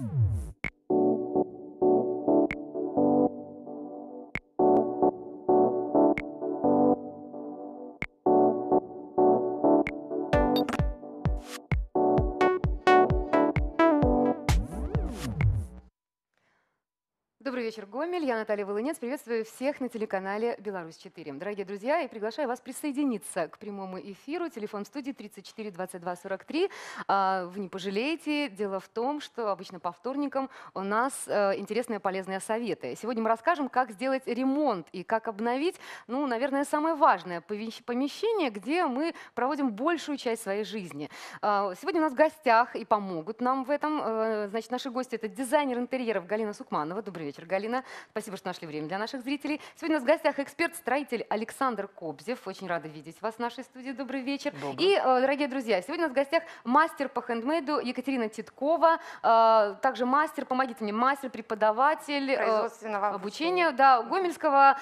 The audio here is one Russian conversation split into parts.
Mm-hmm. Вечер, Гомель. Я Наталья Волынец. Приветствую всех на телеканале «Беларусь-4». Дорогие друзья, и приглашаю вас присоединиться к прямому эфиру. Телефон студии 34 22 43. А, Вы не пожалеете. Дело в том, что обычно по вторникам у нас э, интересные полезные советы. Сегодня мы расскажем, как сделать ремонт и как обновить, ну, наверное, самое важное помещ- помещение, где мы проводим большую часть своей жизни. А, Сегодня у нас в гостях и помогут нам в этом. э, Значит, наши гости – это дизайнер интерьеров Галина Сукманова. Добрый вечер, Галина. Спасибо, что нашли время для наших зрителей. Сегодня у нас в гостях эксперт-строитель Александр Кобзев. Очень рада видеть вас в нашей студии. Добрый вечер. И, э, дорогие друзья, сегодня у нас в гостях мастер по хендмейду Екатерина Титкова. э, Также мастер, помогите мне, мастер, преподаватель э, производственного обучения да, Гомельского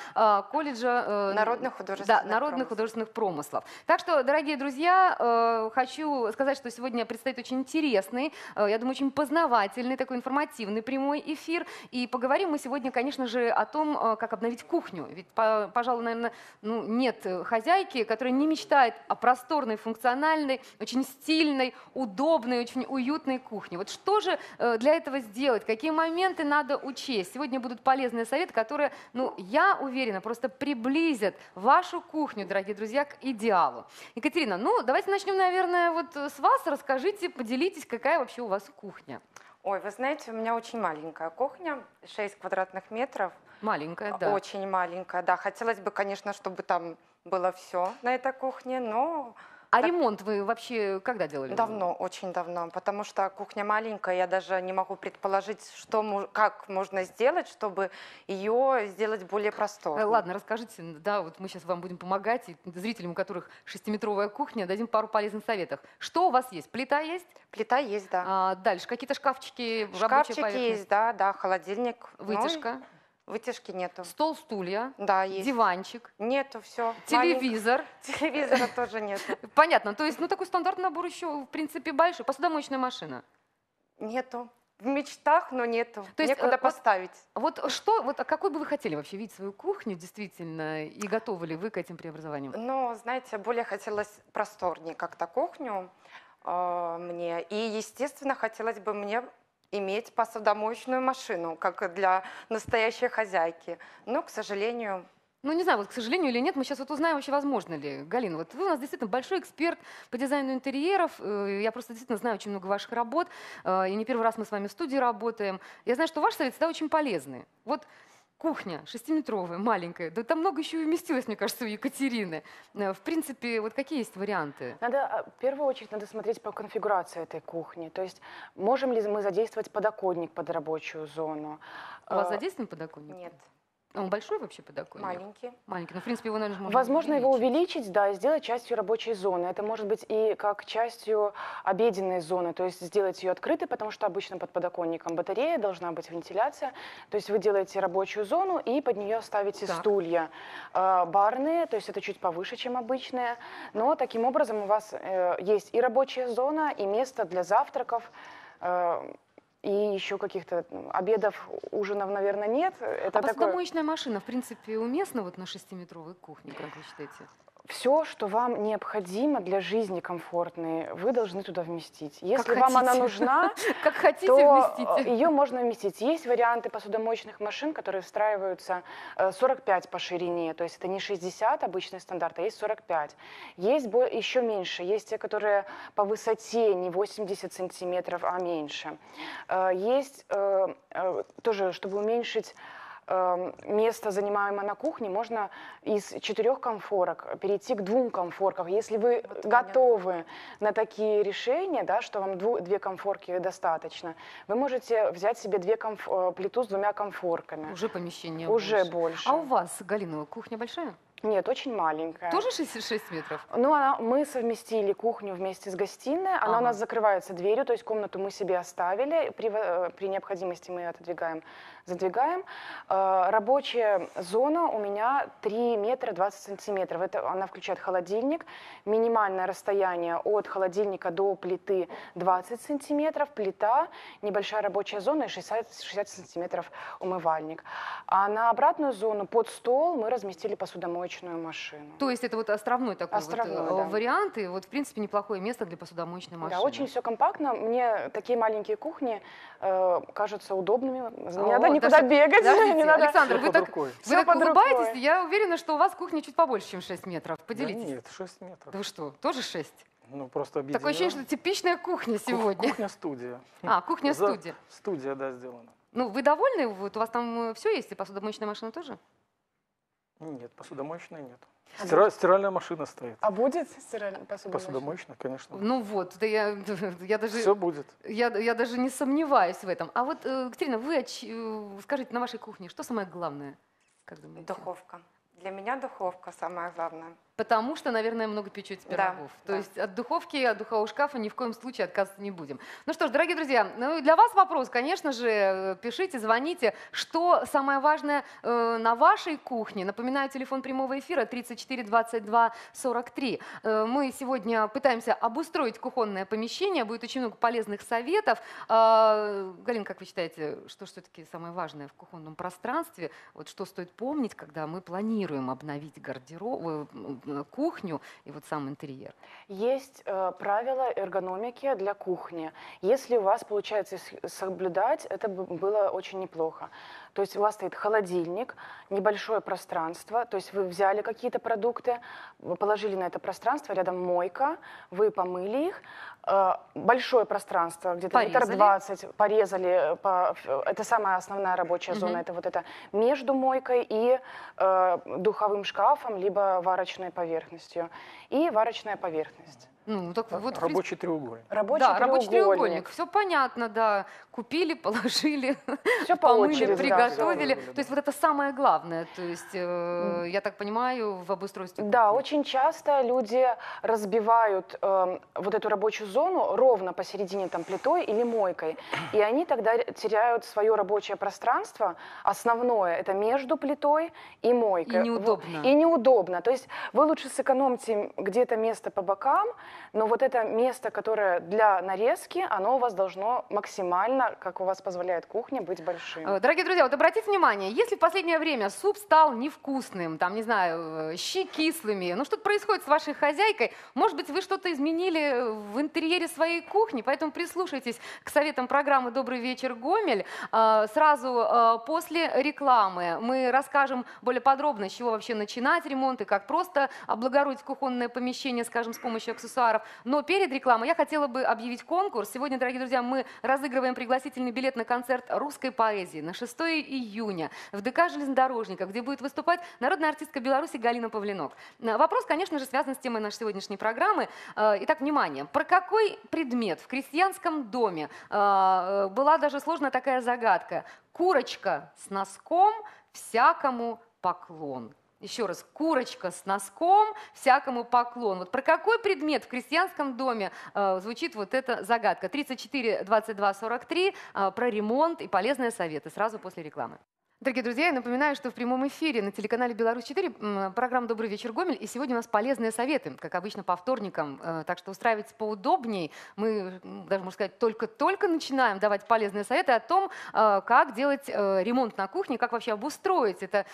колледжа Народных да, художественных народных промыслов. художественных промыслов. Так что, дорогие друзья, хочу сказать, что сегодня предстоит очень интересный, я думаю, очень познавательный, такой информативный прямой эфир. И поговорим мы сегодня, конечно же, о том, э, как обновить кухню. Ведь, по- пожалуй, наверное, ну, нет э, хозяйки, которая не мечтает о просторной, функциональной, очень стильной, удобной, очень уютной кухне. Вот что же э, для этого сделать? Какие моменты надо учесть? Сегодня будут полезные советы, которые, ну, я уверена, просто приблизят вашу кухню, дорогие друзья, к идеалу. Екатерина, ну, давайте начнем, наверное, вот с вас. Расскажите, поделитесь, какая вообще у вас кухня. Ой, вы знаете, у меня очень маленькая кухня, 6 квадратных метров. Маленькая, да. Очень маленькая, да. Хотелось бы, конечно, чтобы там было все на этой кухне, но А так- ремонт вы вообще когда делали? давно, очень давно, потому что кухня маленькая, я даже не могу предположить, что, как можно сделать, чтобы ее сделать более Э, просторной. Ладно, расскажите, да, вот мы сейчас вам будем помогать, и зрителям, у которых шестиметровая кухня, дадим пару полезных советов. Что у вас есть? Плита есть? Плита есть, да. А, дальше, какие-то шкафчики, Шкафчики есть, да, да, холодильник. Ну, Вытяжка, вытяжки нету. стол, стулья, Да, есть. диванчик, Нету, все. телевизор. Телевизора тоже нету. Понятно, то есть, ну, такой стандартный набор еще, в принципе, большой. Посудомоечная машина. Нету. В мечтах, но нету. То есть, Некуда э, вот- поставить. Вот что, вот а какой бы вы хотели вообще видеть свою кухню действительно, и готовы ли вы к этим преобразованиям? Но, знаете, более хотелось просторнее как-то кухню э, мне. И, естественно, хотелось бы мне иметь посудомоечную машину, как для настоящей хозяйки. Но, к сожалению, Ну, не знаю, вот, к сожалению или нет, мы сейчас вот узнаем вообще, возможно ли. Галина, вот вы у нас действительно большой эксперт по дизайну интерьеров. э, Я просто действительно знаю очень много ваших работ. э, И не первый раз мы с вами в студии работаем. Я знаю, что ваш совет всегда очень полезный. Вот кухня шестиметровая, маленькая. Да там много еще и вместилось, мне кажется, у Екатерины. Э, В принципе, вот какие есть варианты? Надо, а, в первую очередь, надо смотреть по конфигурации этой кухни. То есть можем ли мы задействовать подоконник под рабочую зону? У вас Э, задействован подоконник? нет. А Он большой вообще подоконник? Маленький. Маленький. Ну, в принципе, его, наверное, можно Возможно, его увеличить. увеличить, да, и сделать частью рабочей зоны. Это может быть и как частью обеденной зоны, то есть сделать ее открытой, потому что обычно под подоконником батарея, должна быть вентиляция. То есть вы делаете рабочую зону и под нее ставите Так. стулья э, барные, то есть это чуть повыше, чем обычные. Но таким образом у вас э, есть и рабочая зона, и место для завтраков. э, и еще каких-то обедов, ужинов, наверное, нет. Это А такое... посудомоечная машина, в принципе, уместна вот на шестиметровой кухне, как вы считаете? Все, что вам необходимо для жизни комфортной, вы должны туда вместить. Если Как вам она хотите. нужна, Как хотите, то вместите. ее можно вместить. Есть варианты посудомоечных машин, которые встраиваются э, 45 по ширине, то есть это не 60 обычный стандарт, а есть 45. Есть еще меньше, есть те, которые по высоте не 80 сантиметров, а меньше. Э, Есть э, э, тоже, чтобы уменьшить э, место, занимаемое на кухне, можно из четырех комфорок перейти к двум комфоркам. Если вы Вот готовы на такие решения, да, что вам дву- две комфорки достаточно, вы можете взять себе две комф- э, плиту с двумя комфорками. Уже помещение Уже больше. больше. А у вас, Галина, кухня большая? Нет, очень маленькая. Тоже 6, 6 метров? Ну, она, мы совместили кухню вместе с гостиной. Она Ага. у нас закрывается дверью, то есть комнату мы себе оставили. При, э, при необходимости мы ее отодвигаем, задвигаем. Э, Рабочая зона у меня 3 метра 20 сантиметров. Это, она включает холодильник. Минимальное расстояние от холодильника до плиты 20 сантиметров. Плита, небольшая рабочая зона и 60, 60 сантиметров умывальник. А на обратную зону под стол мы разместили посудомоечную машину. То есть это вот островной такой Островной, вот, э, да. вариант, и вот, в принципе, неплохое место для посудомоечной машины. Да, очень все компактно. Мне такие маленькие кухни э, кажутся удобными. Не О, надо никуда даже- бегать. Подождите, не надо. Александр, вы так, вы так улыбаетесь, рукой. я уверена, что у вас кухня чуть побольше, чем 6 метров. Да Поделитесь. нет, 6 метров. Да вы что, тоже 6? Ну, просто Такое ощущение, что типичная кухня сегодня. Кухня-студия. А, кухня-студия. Студия, да, сделана. Ну, вы довольны? Вот у вас там все есть, и посудомоечная машина тоже? Нет, посудомоечной нет. А Стира- Стиральная машина стоит. А будет стиральная посудомоечная? Посудомоечная, конечно. Ну вот, да я, я даже... Все будет. Я, я даже не сомневаюсь в этом. А вот, э, Катерина, вы э, скажите, на вашей кухне, что самое главное? Как думаете? Духовка. Для меня духовка самое главное. Потому что, наверное, много печете Да, пирогов. То да. есть от духовки, от духового шкафа ни в коем случае отказываться не будем. Ну что ж, дорогие друзья, ну и для вас вопрос, конечно же, э, пишите, звоните. Что самое важное э, на вашей кухне? Напоминаю, телефон прямого эфира 34 22 43. Э, мы сегодня пытаемся обустроить кухонное помещение, будет очень много полезных советов. А, Галина, как вы считаете, что все-таки самое важное в кухонном пространстве? Вот что стоит помнить, когда мы планируем обновить гардероб, э, кухню и вот сам интерьер? Есть э, правила эргономики для кухни. Если у вас получается соблюдать, это бы было очень неплохо. То есть у вас стоит холодильник, небольшое пространство, то есть вы взяли какие-то продукты, положили на это пространство, рядом мойка, вы помыли их, э, большое пространство, где-то метр двадцать, порезали, э, по- это самая основная рабочая Мгм. зона, это вот это между мойкой и э, духовым шкафом, либо варочной поверхностью. И варочная поверхность. Ну, так вот, в принципе, Рабочий треугольник. Рабочий да, рабочий треугольник. треугольник. Все понятно, да. Купили, положили, по помыли, очереди, да, приготовили. всё. То есть вот это самое главное. То есть, э, я так понимаю, в обустройстве Да, кухни. очень часто люди разбивают эм, вот эту рабочую зону ровно посередине там плитой или мойкой, и они тогда теряют свое рабочее пространство. Основное это между плитой и мойкой. И неудобно. И неудобно. То есть вы лучше сэкономьте где-то место по бокам, но вот это место, которое для нарезки, оно у вас должно максимально, как у вас позволяет кухня, быть большим. Э, Дорогие друзья, вот обратите внимание, если в последнее время суп стал невкусным, там, не знаю, э, щи кислыми, ну что-то происходит с вашей хозяйкой, может быть, вы что-то изменили в интерьере своей кухни, поэтому прислушайтесь к советам программы «Добрый вечер, Гомель». Э, Сразу после рекламы мы расскажем более подробно, с чего вообще начинать ремонт и как просто облагородить кухонное помещение, скажем, с помощью аксессуаров. Но перед рекламой я хотела бы объявить конкурс. Сегодня, дорогие друзья, мы разыгрываем пригласительный билет на концерт русской поэзии на 6 июня в ДК «Железнодорожников», где будет выступать народная артистка Беларуси Галина Павленок. Э, Вопрос, конечно же, связан с темой нашей сегодняшней программы. Э, Итак, внимание. Про какой предмет в крестьянском доме э, была даже сложная такая загадка? Курочка с носком всякому поклон. Еще раз, курочка с носком, всякому поклон. Вот про какой предмет в крестьянском доме э, звучит вот эта загадка? 34 22 43 э, про ремонт и полезные советы сразу после рекламы. Дорогие друзья, я напоминаю, что в прямом эфире на телеканале «Беларусь-4» программа «Добрый вечер, Гомель». И сегодня у нас полезные советы, как обычно, по вторникам. Э, Так что устраивайтесь поудобней. Мы, даже, можно сказать, только-только начинаем давать полезные советы о том, э, как делать э, ремонт на кухне, как вообще обустроить это,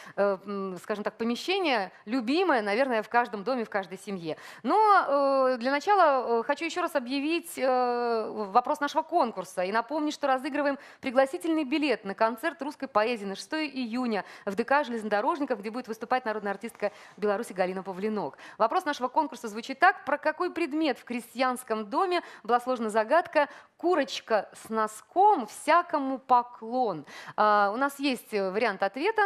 скажем так, помещение, любимое, наверное, в каждом доме, в каждой семье. Но для начала хочу еще раз объявить вопрос нашего конкурса и напомнить, что разыгрываем пригласительный билет на концерт русской поэзии на 6 июня в ДК «Железнодорожников», где будет выступать народная артистка Беларуси Галина Павленок. Вопрос нашего конкурса звучит так. Про какой предмет в крестьянском доме была сложна загадка «Курочка с носком, всякому поклон». А, у нас есть вариант ответа.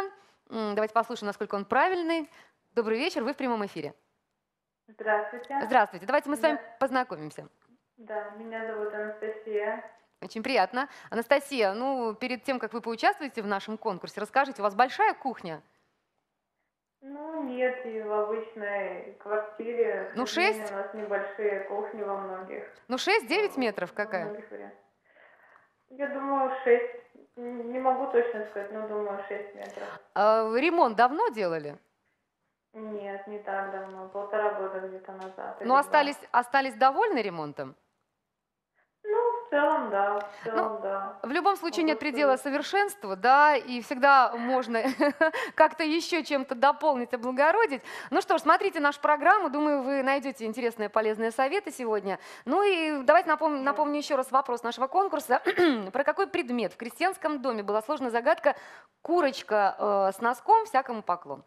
Давайте послушаем, насколько он правильный. Добрый вечер, вы в прямом эфире. Здравствуйте. Здравствуйте, давайте мы с вами познакомимся. Да, меня зовут Анастасия. Очень приятно. Анастасия, ну, перед тем, как вы поучаствуете в нашем конкурсе, расскажите, у вас большая кухня? Ну, нет, и в обычной квартире. Ну, сожалению, шесть? У нас небольшие кухни во многих. Ну, 6-9 метров какая? Я думаю, шесть. Не могу точно сказать, но думаю, шесть метров. А, ремонт давно делали? Нет, не так давно, полтора года где-то назад. Ну, остались, остались довольны ремонтом? Ну, в целом, да, Ну, в целом, да. В любом случае нет предела сказать. совершенству, да, и всегда можно как-то еще чем-то дополнить, облагородить. Ну что ж, смотрите нашу программу, думаю, вы найдете интересные полезные советы сегодня. Ну и давайте напомню, напомню еще раз вопрос нашего конкурса. Про какой предмет в крестьянском доме была сложная загадка «Курочка э, с носком, всякому поклон».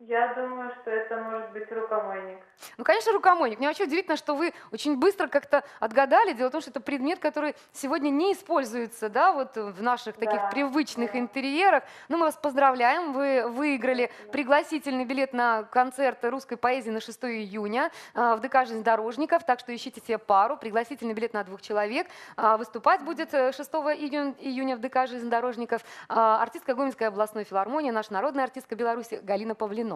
Я думаю, что это может быть рукомойник. Ну, конечно, рукомойник. Мне вообще удивительно, что вы очень быстро как-то отгадали. Дело в том, что это предмет, который сегодня не используется, да, вот в наших таких Да, привычных да. интерьерах. Ну, мы вас поздравляем. Вы выиграли пригласительный билет на концерт русской поэзии на 6 июня а, в ДК «Железнодорожников». Так что ищите себе пару. Пригласительный билет на двух человек. А, Выступать будет э, 6 июня, июня в ДК «Железнодорожников» а, артистка Гомельской областной филармонии, наша народная артистка Беларуси Галина Павлинок.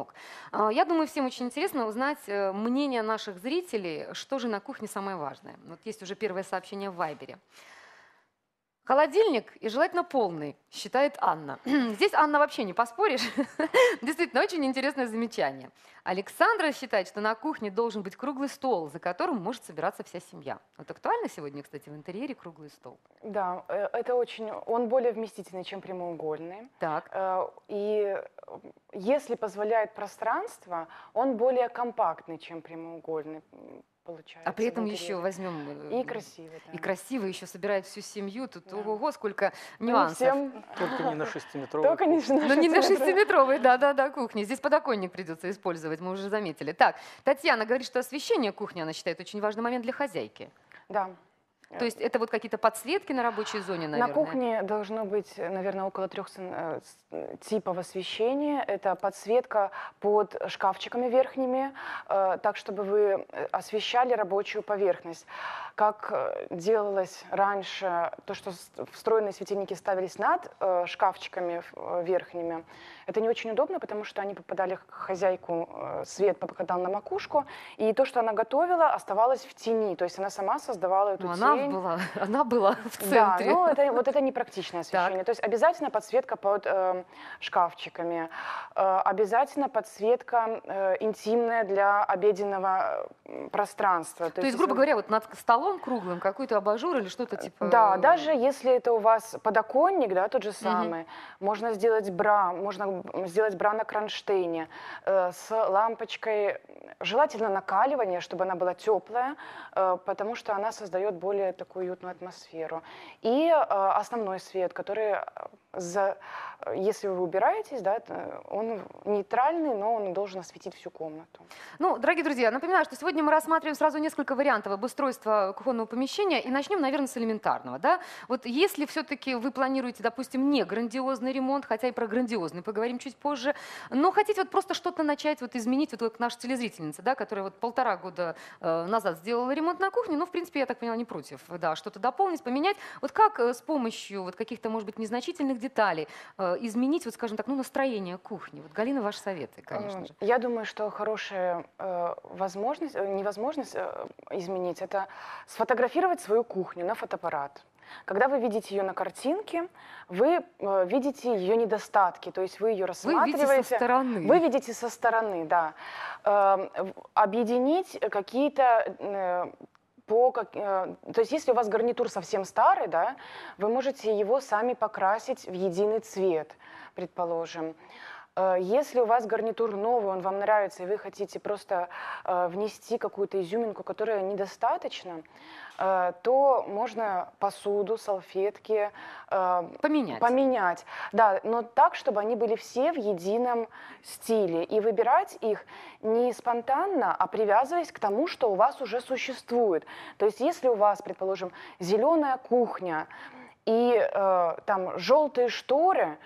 А, Я думаю, всем очень интересно узнать э, мнение наших зрителей, что же на кухне самое важное. Вот есть уже первое сообщение в Вайбере. Холодильник и желательно полный, считает Анна. Здесь Анна вообще не поспоришь. Действительно, очень интересное замечание. Александра считает, что на кухне должен быть круглый стол, за которым может собираться вся семья. Вот актуально сегодня, кстати, в интерьере круглый стол. Да, э, это очень, он более вместительный, чем прямоугольный. Так, Э, И э, если позволяет пространство, он более компактный, чем прямоугольный получается. а при этом еще возьмем... э, И красивый, да. И красиво еще собирает всю семью. Тут Да. ого, сколько Ну, нюансов. всем- Только не на шестиметровой. Только не на Ну, не на шестиметровой, да-да-да, кухне. Здесь подоконник придется использовать, мы уже заметили. Так, Татьяна говорит, что освещение кухни, она считает, очень важный момент для хозяйки. Да. То есть это вот какие-то подсветки на рабочей зоне, наверное? На кухне должно быть, наверное, около трех э, с- типов освещения. Это подсветка под шкафчиками верхними, э, так, чтобы вы э, освещали рабочую поверхность. Как э, делалось раньше, то, что встроенные светильники ставились над э, шкафчиками э, верхними, это не очень удобно, потому что они попадали к хозяйку, э, свет попадал на макушку, и то, что она готовила, оставалось в тени. То есть она сама создавала эту Ну, тень. была, она была в Да, центре. ну это, вот это непрактичное освещение. То есть обязательно подсветка под э, шкафчиками, э, обязательно подсветка э, интимная для обеденного э, пространства. То есть, если грубо вы- говоря, вот над столом круглым какой-то абажур или что-то типа... Да, э, даже если это у вас подоконник, да, тот же самый, можно сделать бра, можно сделать бра на кронштейне э, с лампочкой, желательно накаливание, чтобы она была теплая, э, потому что она создает более такую уютную атмосферу. И э, основной свет, который, э, за, если вы убираетесь, да, он нейтральный, но он должен осветить всю комнату. Ну, дорогие друзья, напоминаю, что сегодня мы рассматриваем сразу несколько вариантов обустройства кухонного помещения, и начнем, наверное, с элементарного. Да? Вот если все-таки вы планируете, допустим, не грандиозный ремонт, хотя и про грандиозный поговорим чуть позже, но хотите вот просто что-то начать вот изменить, вот как наша телезрительница, да, которая вот полтора года э, назад сделала ремонт на кухне, ну, в принципе, я так поняла, не против, да, что-то дополнить, поменять. Вот как э, с помощью вот каких-то, может быть, незначительных деталей э, изменить, вот, скажем так, ну, настроение кухни? Вот, Галина, ваши советы, конечно М, же. Я думаю, что хорошая э, возможность, э, невозможность э, изменить, это сфотографировать свою кухню на фотоаппарат. Когда вы видите ее на картинке, вы э, видите ее недостатки, то есть вы ее Вы видите со рассматриваете. стороны. Вы видите со стороны, да. Эм, в- Объединить какие-то э, по как, э, то есть если у вас гарнитур совсем старый, да, вы можете его сами покрасить в единый цвет, предположим. Э, Если у вас гарнитур новый, он вам нравится, и вы хотите просто э, внести какую-то изюминку, которая недостаточна, э, то можно посуду, салфетки Поменять. Поменять, да, но так, чтобы они были все в едином стиле. И выбирать их не спонтанно, а привязываясь к тому, что у вас уже существует. То есть если у вас, предположим, зеленая кухня и э, там желтые шторы,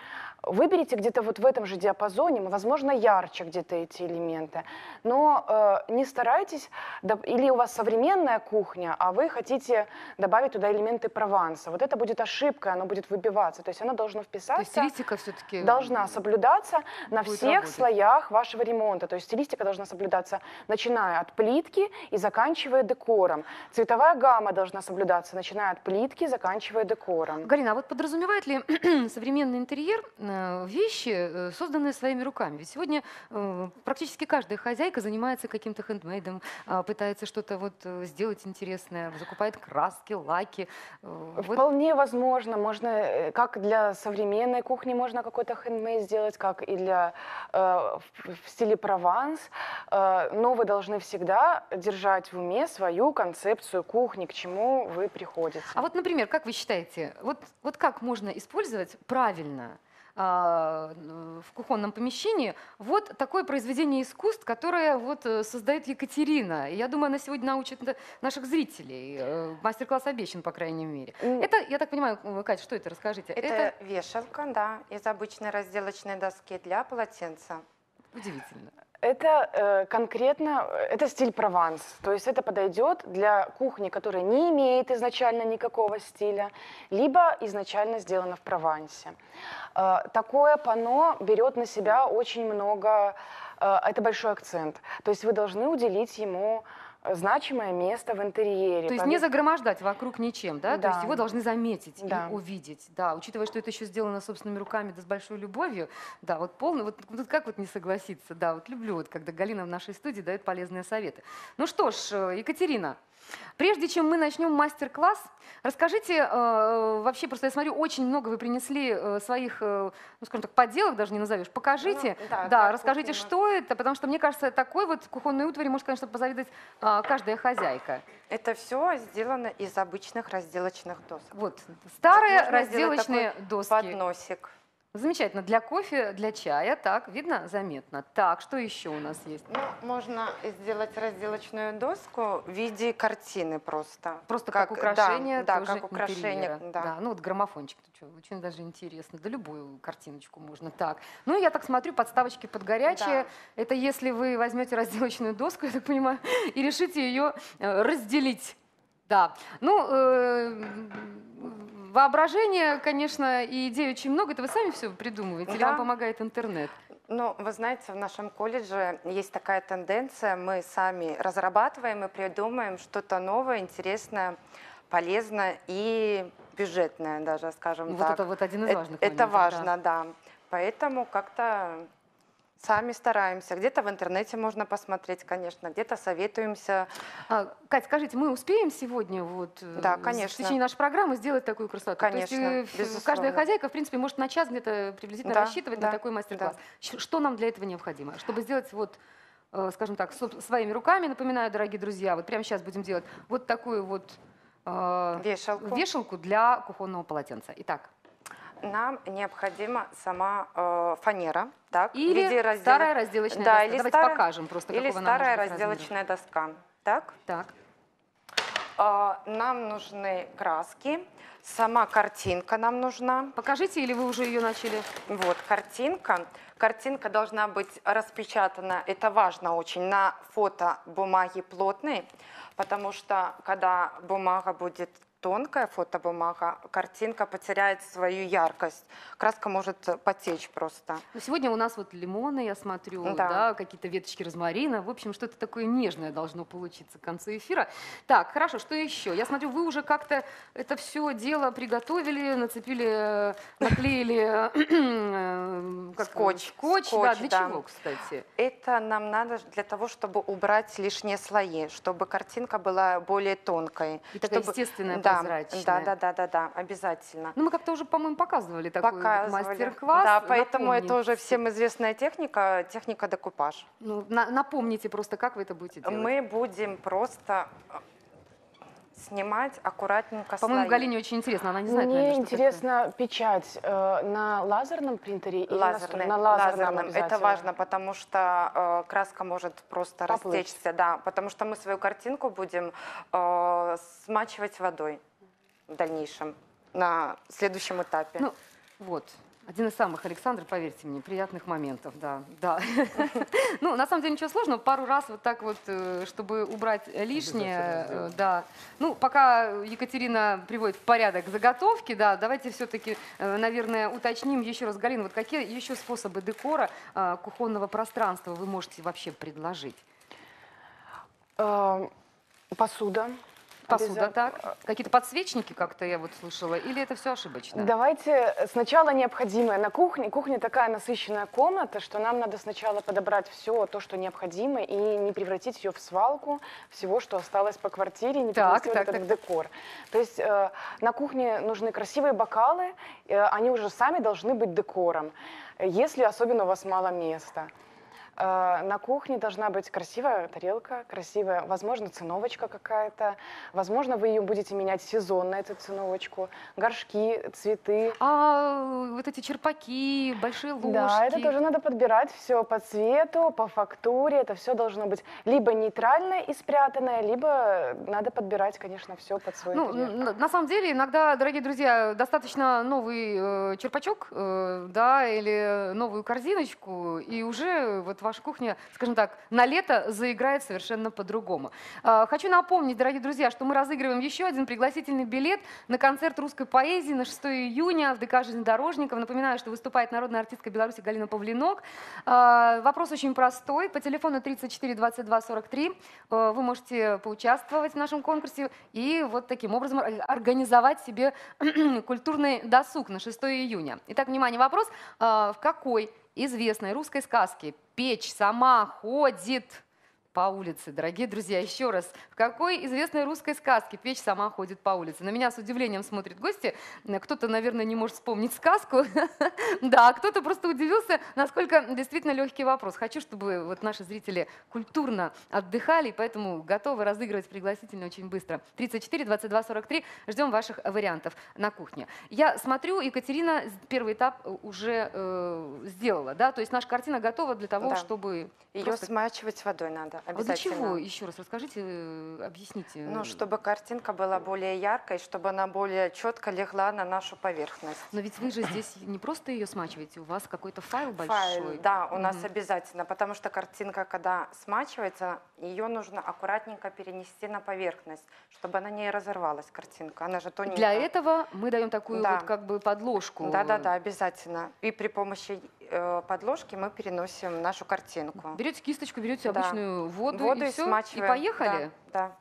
Выберите где-то вот в этом же диапазоне, возможно, ярче где-то эти элементы, но э, не старайтесь, или у вас современная кухня, а вы хотите добавить туда элементы Прованса. Вот это будет ошибка, оно будет выбиваться, то есть оно должно То вписаться есть стилистика все-таки должна соблюдаться на всех работать. слоях вашего ремонта. То есть стилистика должна соблюдаться, начиная от плитки и заканчивая декором. Цветовая гамма должна соблюдаться, начиная от плитки, заканчивая декором. Галина, а вот подразумевает ли современный интерьер вещи, э, созданные своими руками? Ведь сегодня э, практически каждая хозяйка занимается каким-то хендмейдом, а, пытается что-то вот э, сделать интересное, закупает краски, лаки. э, вот. Вполне возможно, можно, э, как для современной кухни можно какой-то хендмейд сделать, как и для э, в, стиле Прованс. Э, но вы должны всегда держать в уме свою концепцию кухни, к чему вы приходите. А вот, например, как вы считаете, вот, вот как можно использовать правильно в кухонном помещении вот такое произведение искусств, которое вот э, создает Екатерина. И я думаю, она сегодня научит наших зрителей. Э, Мастер-класс обещан, по крайней мере. Это, я так понимаю, э, Катя, что это? Расскажите. Это, вешалка, да, из обычной разделочной доски для полотенца. удивительно. Это э, конкретно, э, это стиль Прованс. То есть это подойдет для кухни, которая не имеет изначально никакого стиля, либо изначально сделана в Провансе. Э, такое панно берет на себя очень много, это большой акцент. То есть вы должны уделить ему э, значимое место в интерьере. То есть не загромождать вокруг ничем, да? То есть Да. его должны заметить Да. и увидеть. Да, учитывая, что это еще сделано собственными руками, да с большой любовью. Да, вот полный, вот, вот как вот не согласиться? Да, вот люблю, вот, когда Галина в нашей студии дает полезные советы. Ну что ж, э, Екатерина, прежде чем мы начнем мастер-класс, расскажите, э, вообще, просто я смотрю, очень много вы принесли э, своих, э, ну, скажем так, поделок, даже не назовешь. Покажите, Ну, да, да, расскажите, что это, потому что, мне кажется, такой вот кухонной утвари может, конечно, позавидовать а, каждая хозяйка. Это все сделано из обычных разделочных досок. Вот, старые Можно разделочные доски. Подносик. Замечательно. Для кофе, для чая, так, видно, заметно. Так, что еще у нас есть? Ну, можно сделать разделочную доску в виде картины просто. Просто как, да, украшение Да, тоже как украшение, интерьера. да. ну вот граммофончик, чё, очень даже интересно. Да любую картиночку можно так. Ну, я так смотрю, подставочки под горячее. Это если вы возьмете разделочную доску, я так понимаю, и решите ее э, разделить. Да. Ну, э, воображение, конечно, и идей очень много. Это вы сами все придумываете или Да. вам помогает интернет? Ну, вы знаете, в нашем колледже есть такая тенденция, мы сами разрабатываем и придумаем что-то новое, интересное, полезное и бюджетное даже, скажем Ну, вот так. это вот один из важных это моментов, да. важно, да. Поэтому как-то сами стараемся. Где-то в интернете можно посмотреть, конечно, где-то советуемся. А, Кать, скажите, мы успеем сегодня вот э, Да, в конечно. течение нашей программы сделать такую красоту? Конечно, То есть, э, в- безусловно. каждая хозяйка, в принципе, может на час где-то приблизительно Да, рассчитывать да, на такой мастер-класс. Щ- Что нам для этого необходимо? Чтобы сделать вот э, скажем так, своими руками, напоминаю, дорогие друзья, вот прямо сейчас будем делать вот такую вот э, Вешалку. вешалку для кухонного полотенца. Итак, Нам необходима сама э, фанера, так, в или виде раздела- старая разделочная Да, доска. или Давайте старая- покажем просто, или старая быть размера. разделочная доска. Так, Так, А, нам нужны краски, сама картинка нам нужна. покажите, или вы уже ее начали? Вот, картинка. Картинка должна быть распечатана, это важно очень, на фото бумаги плотной, потому что когда бумага будет тонкая фотобумага, картинка потеряет свою яркость. Краска может потечь просто. Ну, сегодня у нас вот лимоны, я смотрю, Да. да, какие-то веточки розмарина. В общем, что-то такое нежное должно получиться к концу эфира. Так, хорошо, что еще? Я смотрю, вы уже как-то это все дело приготовили, нацепили, э, наклеили э, как, э, Скотч, скотч. да, скотч, для да. чего, кстати? Это нам надо для того, чтобы убрать лишние слои, чтобы картинка была более тонкой. И такая чтобы- естественная, прозрачная. Да, да, да, да, да, обязательно. Ну, мы как-то уже, по-моему, показывали такой Показывали. мастер-класс. Да, поэтому это уже Напомните. всем известная техника, техника декупаж. Ну, на- напомните просто, как вы это будете делать. Мы будем просто э, снимать аккуратненько По-моему, слои. Галине очень интересно, она не знает, Мне наверное, что интересно печать э, на лазерном принтере или на, Лазерный, на лазерном, лазерным. Это важно, потому что э, краска может просто Поплыть. растечься, да, потому что мы свою картинку будем э, смачивать водой в дальнейшем на следующем этапе. Ну, вот. Один из самых, Александр, поверьте мне, приятных моментов, да, да. Ну, на самом деле ничего сложного, пару раз вот так вот, э, чтобы убрать лишнее, э, да. Ну, пока Екатерина приводит в порядок заготовки, да, давайте все-таки, наверное, уточним еще раз, Галина, вот какие еще способы декора э, кухонного пространства вы можете вообще предложить? Э, Посуда. Посуда, так? Какие-то подсвечники, как-то я вот слышала, или это все ошибочно? Давайте сначала необходимое. На кухне, кухня такая насыщенная комната, что нам надо сначала подобрать все то, что необходимо, и не превратить ее в свалку всего, что осталось по квартире, не Так, превратить так, это так. в декор. То есть э, на кухне нужны красивые бокалы, э, они уже сами должны быть декором, э, если особенно у вас мало места. Э, На кухне должна быть красивая тарелка, красивая, возможно, циновочка какая-то. Возможно, вы ее будете менять сезонно, эту циновочку. Горшки, цветы. А вот эти черпаки, большие ложки. Да, это тоже надо подбирать все по цвету, по фактуре. Это все должно быть либо нейтральное и спрятанное, либо надо подбирать, конечно, все под свой Ну, интерьер. на самом деле, иногда, дорогие друзья, достаточно новый э, черпачок, э, да, или новую корзиночку, и уже вот ваша кухня, скажем так, на лето заиграет совершенно по-другому. А, хочу напомнить, дорогие друзья, что мы разыгрываем еще один пригласительный билет на концерт русской поэзии на 6 июня в ДК «Железнодорожников». Напоминаю, что выступает народная артистка Беларуси Галина Павлинок. А, Вопрос очень простой. По телефону 34 22 43 э, вы можете поучаствовать в нашем конкурсе и вот таким образом ор- организовать себе культурный досуг на 6 июня. Итак, внимание, вопрос. А, В какой известной русской сказке печь сама ходит по улице. Дорогие друзья, еще раз, в какой известной русской сказке печь сама ходит по улице? На меня с удивлением смотрят гости. Кто-то, наверное, не может вспомнить сказку. Да, кто-то просто удивился, насколько действительно легкий вопрос. Хочу, чтобы вот наши зрители культурно отдыхали, поэтому готовы разыгрывать пригласительно очень быстро. 34 22 43. Ждем ваших вариантов на кухне. Я смотрю, Екатерина первый этап э, уже э, сделала, да? То есть наша картина готова для того, Да. чтобы Ее просто- смачивать водой надо а вот для чего? Еще раз расскажите, э, объясните. Ну, чтобы картинка была более яркой, чтобы она более четко легла на нашу поверхность. Но ведь вы же здесь не просто ее смачиваете, у вас какой-то файл большой. Файл, да, у нас Мгм. обязательно, потому что картинка, когда смачивается, ее нужно аккуратненько перенести на поверхность, чтобы она не разорвалась, картинка. Она же тоненькая. Для этого мы даем такую Да. вот как бы подложку. Да, да, да, обязательно. И при помощи подложки мы переносим нашу картинку. Берете кисточку, берете Да. обычную воду, Воду и и все, и смачиваем. поехали. Да, да.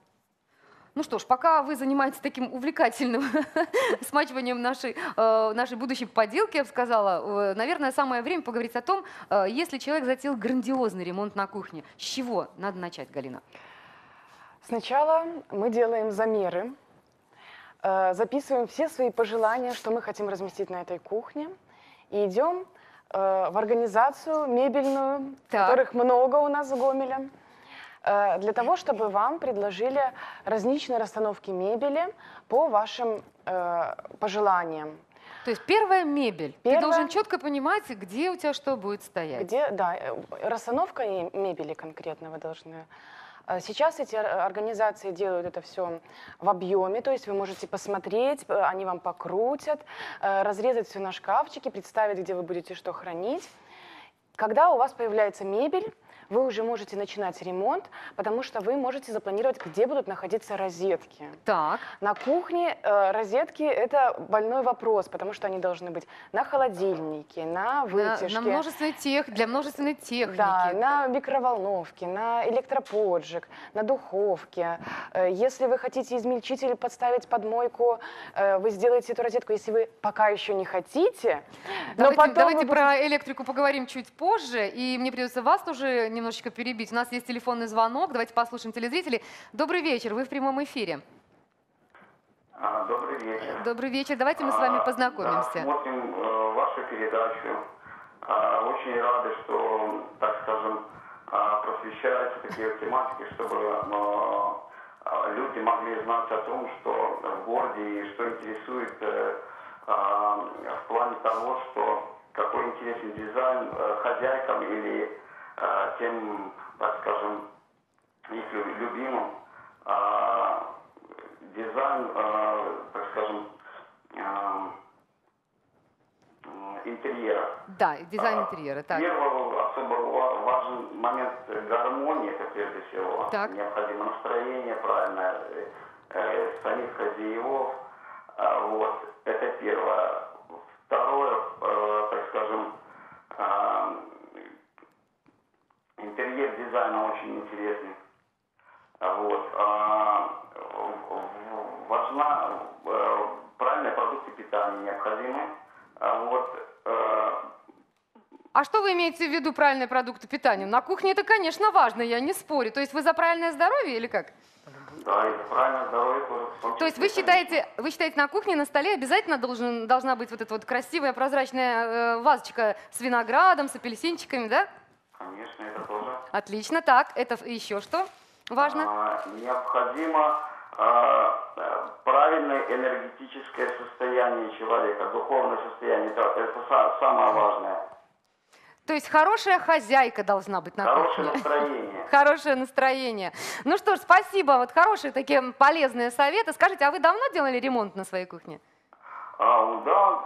Ну что ж, пока вы занимаетесь таким увлекательным смачиванием нашей, э, нашей будущей поделки, я бы сказала, э, наверное, самое время поговорить о том, э, если человек затеял грандиозный ремонт на кухне, с чего надо начать, Галина? Сначала мы делаем замеры, э, записываем все свои пожелания, что мы хотим разместить на этой кухне, и идем э, в организацию мебельную, Так. которых много у нас в Гомеле, э, для того, чтобы вам предложили различные расстановки мебели по вашим э, пожеланиям. То есть первая мебель. Ты Первая. должен четко понимать, где у тебя что будет стоять. Где, да, расстановка мебели конкретно вы должны. Э, Сейчас эти ор- организации делают это все в объеме, то есть вы можете посмотреть, э, они вам покрутят, э, разрезать все на шкафчики, представить, где вы будете что хранить. Когда у вас появляется мебель, вы уже можете начинать ремонт, потому что вы можете запланировать, где будут находиться розетки. Так, На кухне э, розетки это больной вопрос, потому что они должны быть на холодильнике, на на, вытяжке. на множественной тех, для множественной техники. Да, на микроволновке, на электроподжиг, на духовке. Э, Если вы хотите измельчитель подставить под мойку, э, вы сделаете эту розетку. Если вы пока еще не хотите, но Давайте, потом давайте будете- про электрику поговорим чуть позже, и мне придется вас тоже немножечко перебить. У нас есть телефонный звонок, давайте послушаем телезрителей. Добрый вечер, вы в прямом эфире. А, Добрый вечер. Добрый вечер, давайте мы с вами А, Да, познакомимся. смотрим э, вашу передачу. А, Очень рады, что, так скажем, просвещаются такие тематики, чтобы э, люди могли знать о том, что в городе и что интересует э, в плане того, что какой интересный дизайн хозяйкам или тем, так скажем, их лю- любимым. А, Дизайн, э, так скажем, интерьера. Да, дизайн А, интерьера. Так. Первый особо ва- важен момент гармонии, это прежде всего. Так. Необходимо настроение правильное э, э, самих хозяевов. А, вот, это первое. Второе, э, так скажем, а, интерьер дизайна очень интересный. Вот. а, Важна э, правильные продукты питания необходимы. А, Вот. э, А что вы имеете в виду правильные продукты питания? На кухне это, конечно, важно, я не спорю. То есть вы за правильное здоровье или как? Да, и правильное здоровье тоже. То есть вы считаете, вы считаете, на кухне на столе обязательно должен, должна быть вот эта вот красивая прозрачная э, вазочка с виноградом, с апельсинчиками, да? Конечно, это тоже. Отлично. Так, это еще что важно? А, необходимо а, э, правильное энергетическое состояние человека, духовное состояние. Это, это са- самое важное. То есть хорошая хозяйка должна быть на Хорошее кухне. настроение. Хорошее настроение. Ну что ж, спасибо. Вот хорошие такие полезные советы. Скажите, а вы давно делали ремонт на своей кухне? А, да,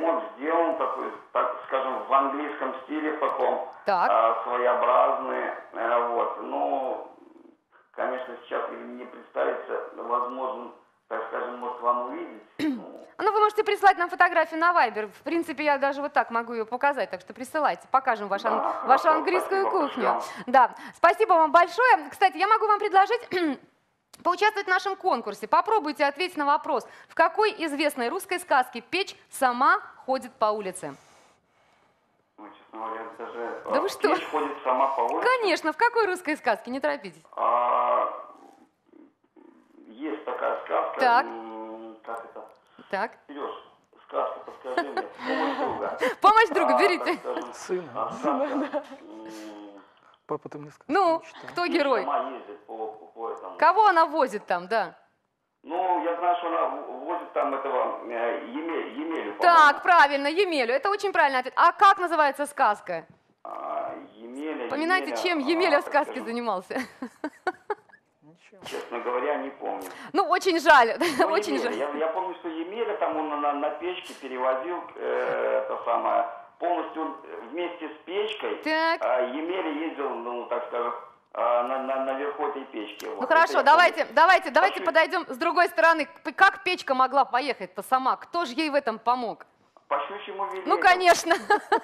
ремонт сделан такой, так скажем, в английском стиле таком, Так. а, своеобразный. э, вот. Ну, конечно, сейчас не представится возможным, так скажем, может вам увидеть. Ну, Ну, вы можете прислать нам фотографию на Viber. В принципе, я даже вот так могу ее показать, так что присылайте, покажем ваш ан- Да, вашу хорошо, английскую спасибо кухню. большое. Да, спасибо вам большое. Кстати, я могу вам предложить поучаствовать в нашем конкурсе. Попробуйте ответить на вопрос, в какой известной русской сказке печь сама ходит по улице? ну, честно говоря, даже Да а, вы что? печь ходит сама по улице. Конечно, в какой русской сказке? Не торопитесь. А, есть такая сказка. Так. Как это? Так. Сереж, сказка, подскажи мне. Помощь друга. Помощь друга А, берите. Сын. а, Папа, ты мне сказал. Ну, кто герой? Сама ездит по. Кого она возит там, да? Ну, я знаю, что она в- возит там этого э, Еме- Емелю. Так, правильно, Емелю. Это очень правильный ответ. А как называется сказка? А, Емеля, Поминайте, Емеля, чем а, Емеля в так сказке скажем, занимался. Честно говоря, не помню. Ну, очень жаль, Ну, очень Емеля. жаль. Я, я помню, что Емеля там он на, на печке перевозил э, это самое, полностью вместе с печкой. Так. А Емеля ездил, ну, так скажем, а, на, на, наверху этой печки. Вот Ну это хорошо, я давайте, помню. давайте, давайте Почему? подойдем с другой стороны. Как печка могла поехать-то сама? Кто же ей в этом помог? По щучьему велению. Ну, конечно.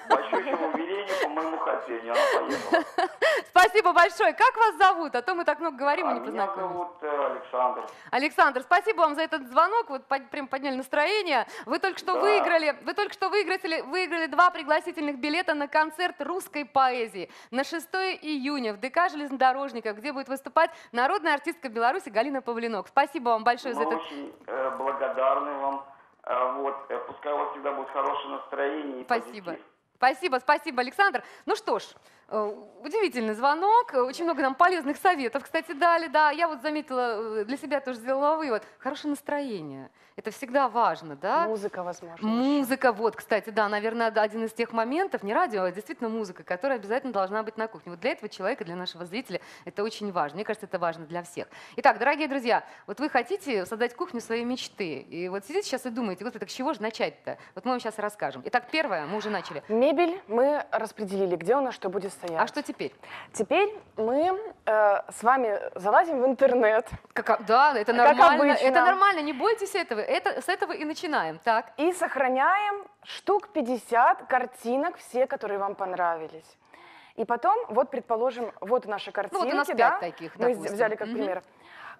По щучьему велению, по моему хотению, она поехала. Спасибо большое. Как вас зовут? А то мы так много говорим и А не меня познакомились. зовут э, Александр. Александр, спасибо вам за этот звонок. Вот под- прям подняли настроение. Вы только что Да. выиграли, вы только что выиграли, выиграли два пригласительных билета на концерт русской поэзии на 6 июня в ДК железнодорожников, где будет выступать народная артистка Беларуси Галина Павленок. Спасибо вам большое за Мы этот очень э, благодарны вам. Э, вот, э, пускай у вас всегда будет хорошее настроение и Спасибо. позитив. Спасибо, спасибо, Александр. Ну что ж, удивительный звонок, э, очень много нам полезных советов, кстати, дали, да. Я вот заметила, э, для себя тоже сделала вывод. Хорошее настроение, это всегда важно, да? Музыка, возможно. Музыка, вот, кстати, да, наверное, один из тех моментов, не радио, а действительно музыка, которая обязательно должна быть на кухне. Вот для этого человека, для нашего зрителя это очень важно. Мне кажется, это важно для всех. Итак, дорогие друзья, вот вы хотите создать кухню своей мечты. И вот сидите сейчас и думаете, господи, так с чего же начать-то? Вот мы вам сейчас расскажем. Итак, первое, мы уже начали. Мебель мы распределили, где у нас что будет стоять. А что теперь? Теперь мы э, с вами залазим в интернет Как, да, это нормально. Это нормально, не бойтесь этого. Это, с этого и начинаем. Так. и сохраняем штук 50 картинок, все, которые вам понравились. И потом, вот, предположим, вот наши картинки, Ну, у нас да, пять таких, мы допустим. взяли как Мгм. пример.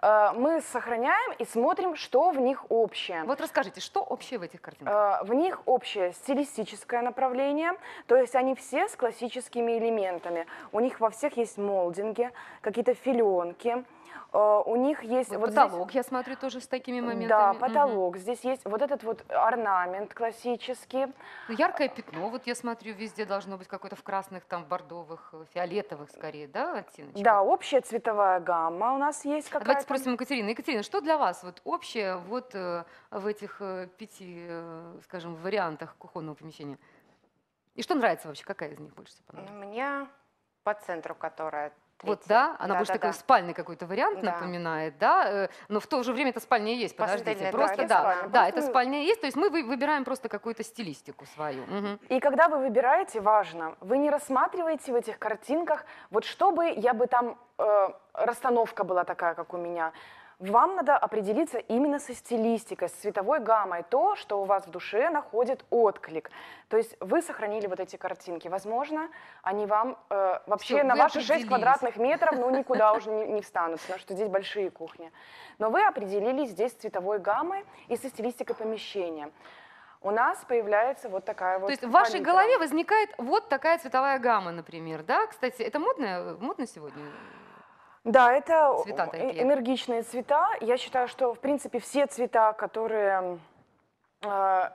Э, Мы сохраняем и смотрим, что в них общее. Вот расскажите, что общее в этих картинках? Э, В них общее стилистическое направление, то есть они все с классическими элементами. У них во всех есть молдинги, какие-то филенки, у них есть... Вот вот здесь- потолок, я смотрю, тоже с такими моментами. Да, потолок. Здесь есть вот этот вот орнамент классический. Ну, яркое пятно, вот я смотрю, везде должно быть какое-то в красных, там, бордовых, э, фиолетовых скорее, да, оттеночках? Да, общая цветовая гамма у нас есть А какая-то. Давайте спросим Екатерину. Екатерина, что для вас вот общее вот э, в этих э, пяти, э, скажем, вариантах кухонного помещения? И что нравится вообще? Какая из них больше всего понравилась? Мне по центру, которая Вот, да, она больше Да-да-да. такой спальный какой-то вариант Да. напоминает, да, э, но в то же время это спальня есть, подождите. Да, Просто, это да, спальня. да, это спальня есть, то есть мы вы- выбираем просто какую-то стилистику свою. Мгм. И когда вы выбираете, важно, вы не рассматриваете в этих картинках, вот чтобы я бы там, э, расстановка была такая, как у меня. Вам надо определиться именно со стилистикой, с цветовой гаммой, то, что у вас в душе находит отклик. То есть вы сохранили вот эти картинки. Возможно, они вам э, вообще Всё, на ваши 6 определились. квадратных метров ну, никуда уже не, не встанут, потому что здесь большие кухни. Но вы определились здесь с цветовой гаммой и со стилистикой помещения. У нас появляется вот такая вот То есть в вашей палитра. голове возникает вот такая цветовая гамма, например, да? Кстати, это модно, модно сегодня? Да, это Цвета э, такие. энергичные цвета. Я считаю, что, в принципе, все цвета, которые э,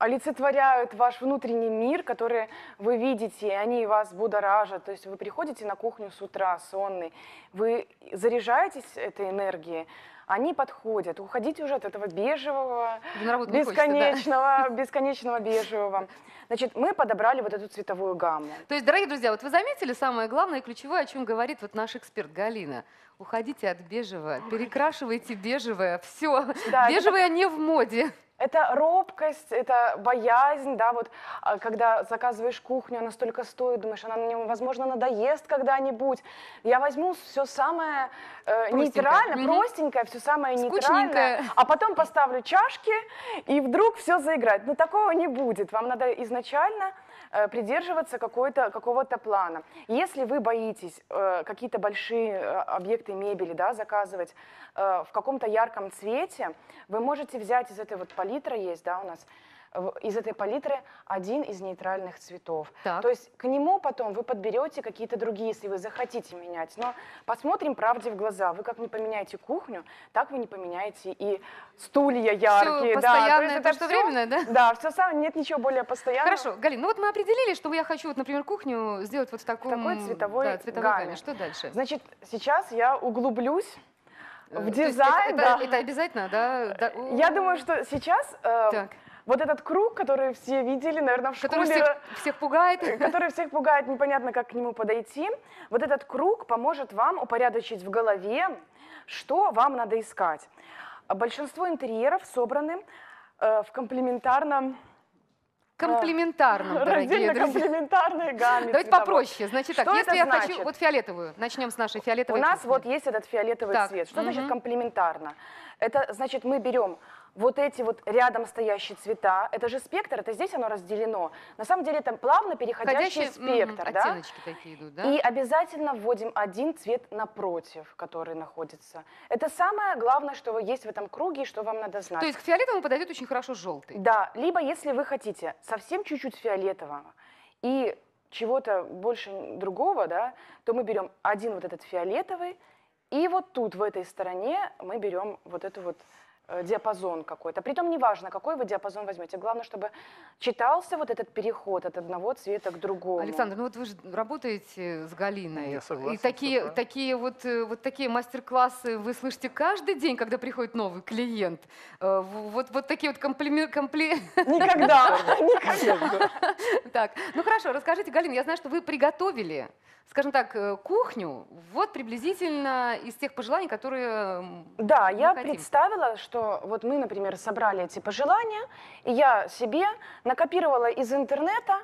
олицетворяют ваш внутренний мир, которые вы видите, и они вас будоражат. То есть вы приходите на кухню с утра сонный, вы заряжаетесь этой энергией, они подходят. Уходите уже от этого бежевого, не хочется, да? бесконечного, бесконечного бежевого. Значит, мы подобрали вот эту цветовую гамму. То есть, дорогие друзья, вот вы заметили самое главное и ключевое, о чем говорит вот наш эксперт Галина. Уходите от бежевого, перекрашивайте бежевое, все. Да, это Бежевое не в моде. Это робкость, это боязнь, да, вот а, когда заказываешь кухню, она столько стоит, думаешь, она мне, возможно, надоест когда-нибудь. Я возьму все самое э, нейтральное, Мгм. простенькое, все самое нейтральное, а потом поставлю чашки, и вдруг все заиграет. Но такого не будет. Вам надо изначально придерживаться какой-то, какого-то плана. Если вы боитесь э, какие-то большие э, объекты мебели да, заказывать э, в каком-то ярком цвете, вы можете взять из этой вот палитры, есть да, у нас, из этой палитры один из нейтральных цветов. Так. То есть к нему потом вы подберете какие-то другие, если вы захотите менять. Но посмотрим правде в глаза. Вы как не поменяете кухню, так вы не поменяете и стулья яркие. да. То постоянное, есть то, что всё- временное, да? Да, все самое, нет ничего более постоянного. Хорошо, Галина, ну вот мы определили, что я хочу, вот, например, кухню сделать вот в таком... такой цветовой да, цветовой гамме. гамме. Что дальше? Значит, сейчас я углублюсь Э, в есть дизайн. это, да. это- это обязательно, да? Да, Я думаю, что сейчас э, Так. Вот этот круг, который все видели, наверное, в Который школе, всех, всех пугает. который всех пугает, непонятно, как к нему подойти. Вот этот круг поможет вам упорядочить в голове, что вам надо искать. Большинство интерьеров собраны э, в комплементарном, Комплементарным, дорогие друзья. раздельно-комплементарной гамме Давайте цветовой. попроще. Значит так, Что если я значит? хочу вот фиолетовую, начнем с нашей У фиолетовой нас кухни. вот есть этот фиолетовый Так, цвет. Что значит комплементарно? Это значит, мы берем вот эти вот рядом стоящие цвета. Это же спектр, это здесь оно разделено. На самом деле это плавно переходящий Входящие, мгм, спектр, да? оттеночки такие идут, да? И обязательно вводим один цвет напротив, который находится. Это самое главное, что есть в этом круге и что вам надо знать. То есть к фиолетовому подойдет очень хорошо желтый. Да, либо если вы хотите совсем чуть-чуть фиолетового и чего-то больше другого, да, то мы берем один вот этот фиолетовый, и вот тут, в этой стороне, мы берем вот эту вот диапазон какой-то. Притом неважно, какой вы диапазон возьмете. Главное, чтобы читался вот этот переход от одного цвета к другому. Александр, ну вот вы же работаете с Галиной. Я согласен, И такие, правильно. такие вот, э, вот такие мастер-классы вы слышите каждый день, когда приходит новый клиент. Э, Вот, вот такие вот комплимен- компле... Никогда, никогда. Так, ну хорошо, расскажите, Галина, я знаю, что вы приготовили, скажем так, э, кухню, вот приблизительно из тех пожеланий, которые... Да, мы я хотим. представила, что вот мы, например, собрали эти пожелания, и я себе накопировала из интернета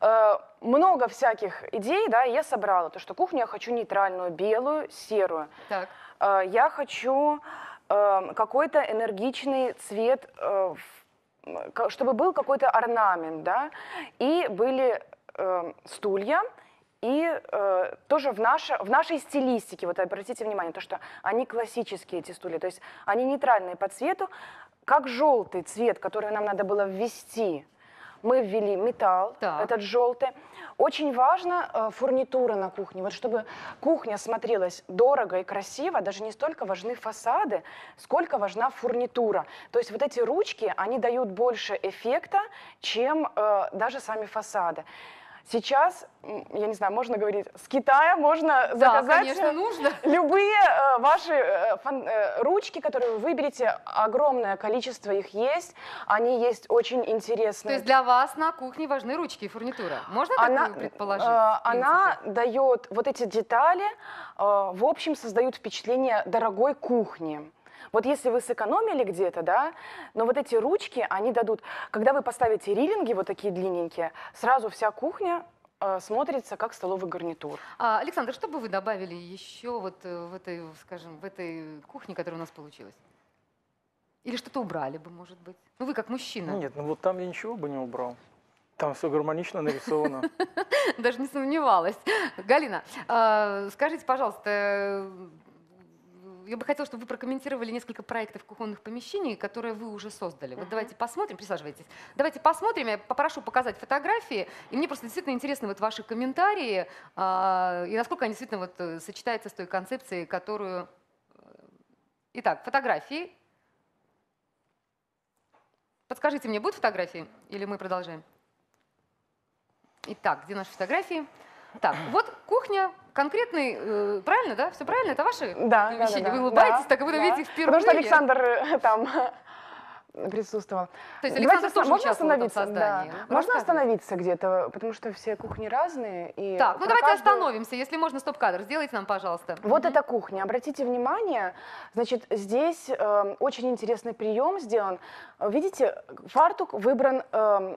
э, много всяких идей, да, и я собрала то, что кухню я хочу нейтральную, белую, серую. Так, Э, я хочу э, какой-то энергичный цвет, э, чтобы был какой-то орнамент, да, и были э, стулья, и э, тоже в, наше, в нашей стилистике, вот обратите внимание, то, что они классические, эти стулья, то есть они нейтральные по цвету, как желтый цвет, который нам надо было ввести, мы ввели металл, Так. этот желтый. Очень важно э, фурнитура на кухне. Вот чтобы кухня смотрелась дорого и красиво, даже не столько важны фасады, сколько важна фурнитура. То есть вот эти ручки, они дают больше эффекта, чем э, даже сами фасады. Сейчас, я не знаю, можно говорить, с Китая можно Да, заказать конечно, нужно. любые э, ваши э, фан- э, ручки, которые вы выберете. Огромное количество их есть. Они есть очень То интересные. есть для вас на кухне важны ручки и фурнитура. Можно она, такое предположить? э, она дает вот эти детали, э, в общем, создают впечатление дорогой кухни. Вот если вы сэкономили где-то, да, но вот эти ручки, они дадут, когда вы поставите рилинги вот такие длинненькие, сразу вся кухня э, смотрится как столовый гарнитур. А, Александр, что бы вы добавили еще вот э, в этой, скажем, в этой кухне, которая у нас получилась? Или что-то убрали бы, может быть? Ну вы как мужчина. Нет, ну вот там я ничего бы не убрал. Там все гармонично нарисовано. Даже не сомневалась. Галина, а, скажите, пожалуйста, я бы хотела, чтобы вы прокомментировали несколько проектов кухонных помещений, которые вы уже создали. Вот Мгм. давайте посмотрим, присаживайтесь. Давайте посмотрим, я попрошу показать фотографии, и мне просто действительно интересны вот ваши комментарии, а, и насколько они действительно вот э, сочетаются с той концепцией, которую... э, Итак, фотографии. Подскажите мне, будут фотографии или мы продолжаем? Итак, где наши фотографии? Так, вот кухня, конкретный, э, правильно, да? Все правильно? Это ваши Да, да, да, да, Вы улыбаетесь, да, так и будто да. видите их впервые. Потому что Александр э, там присутствовал. То есть Давайте Александр с- тоже можно остановиться? Да. Ну, Можно остановиться где-то, потому что все кухни разные. И Так, ну давайте каждую- остановимся, если можно, стоп-кадр. Сделайте нам, пожалуйста. Вот эта кухня. Обратите внимание, значит, здесь э, очень интересный прием сделан. Видите, фартук выбран э,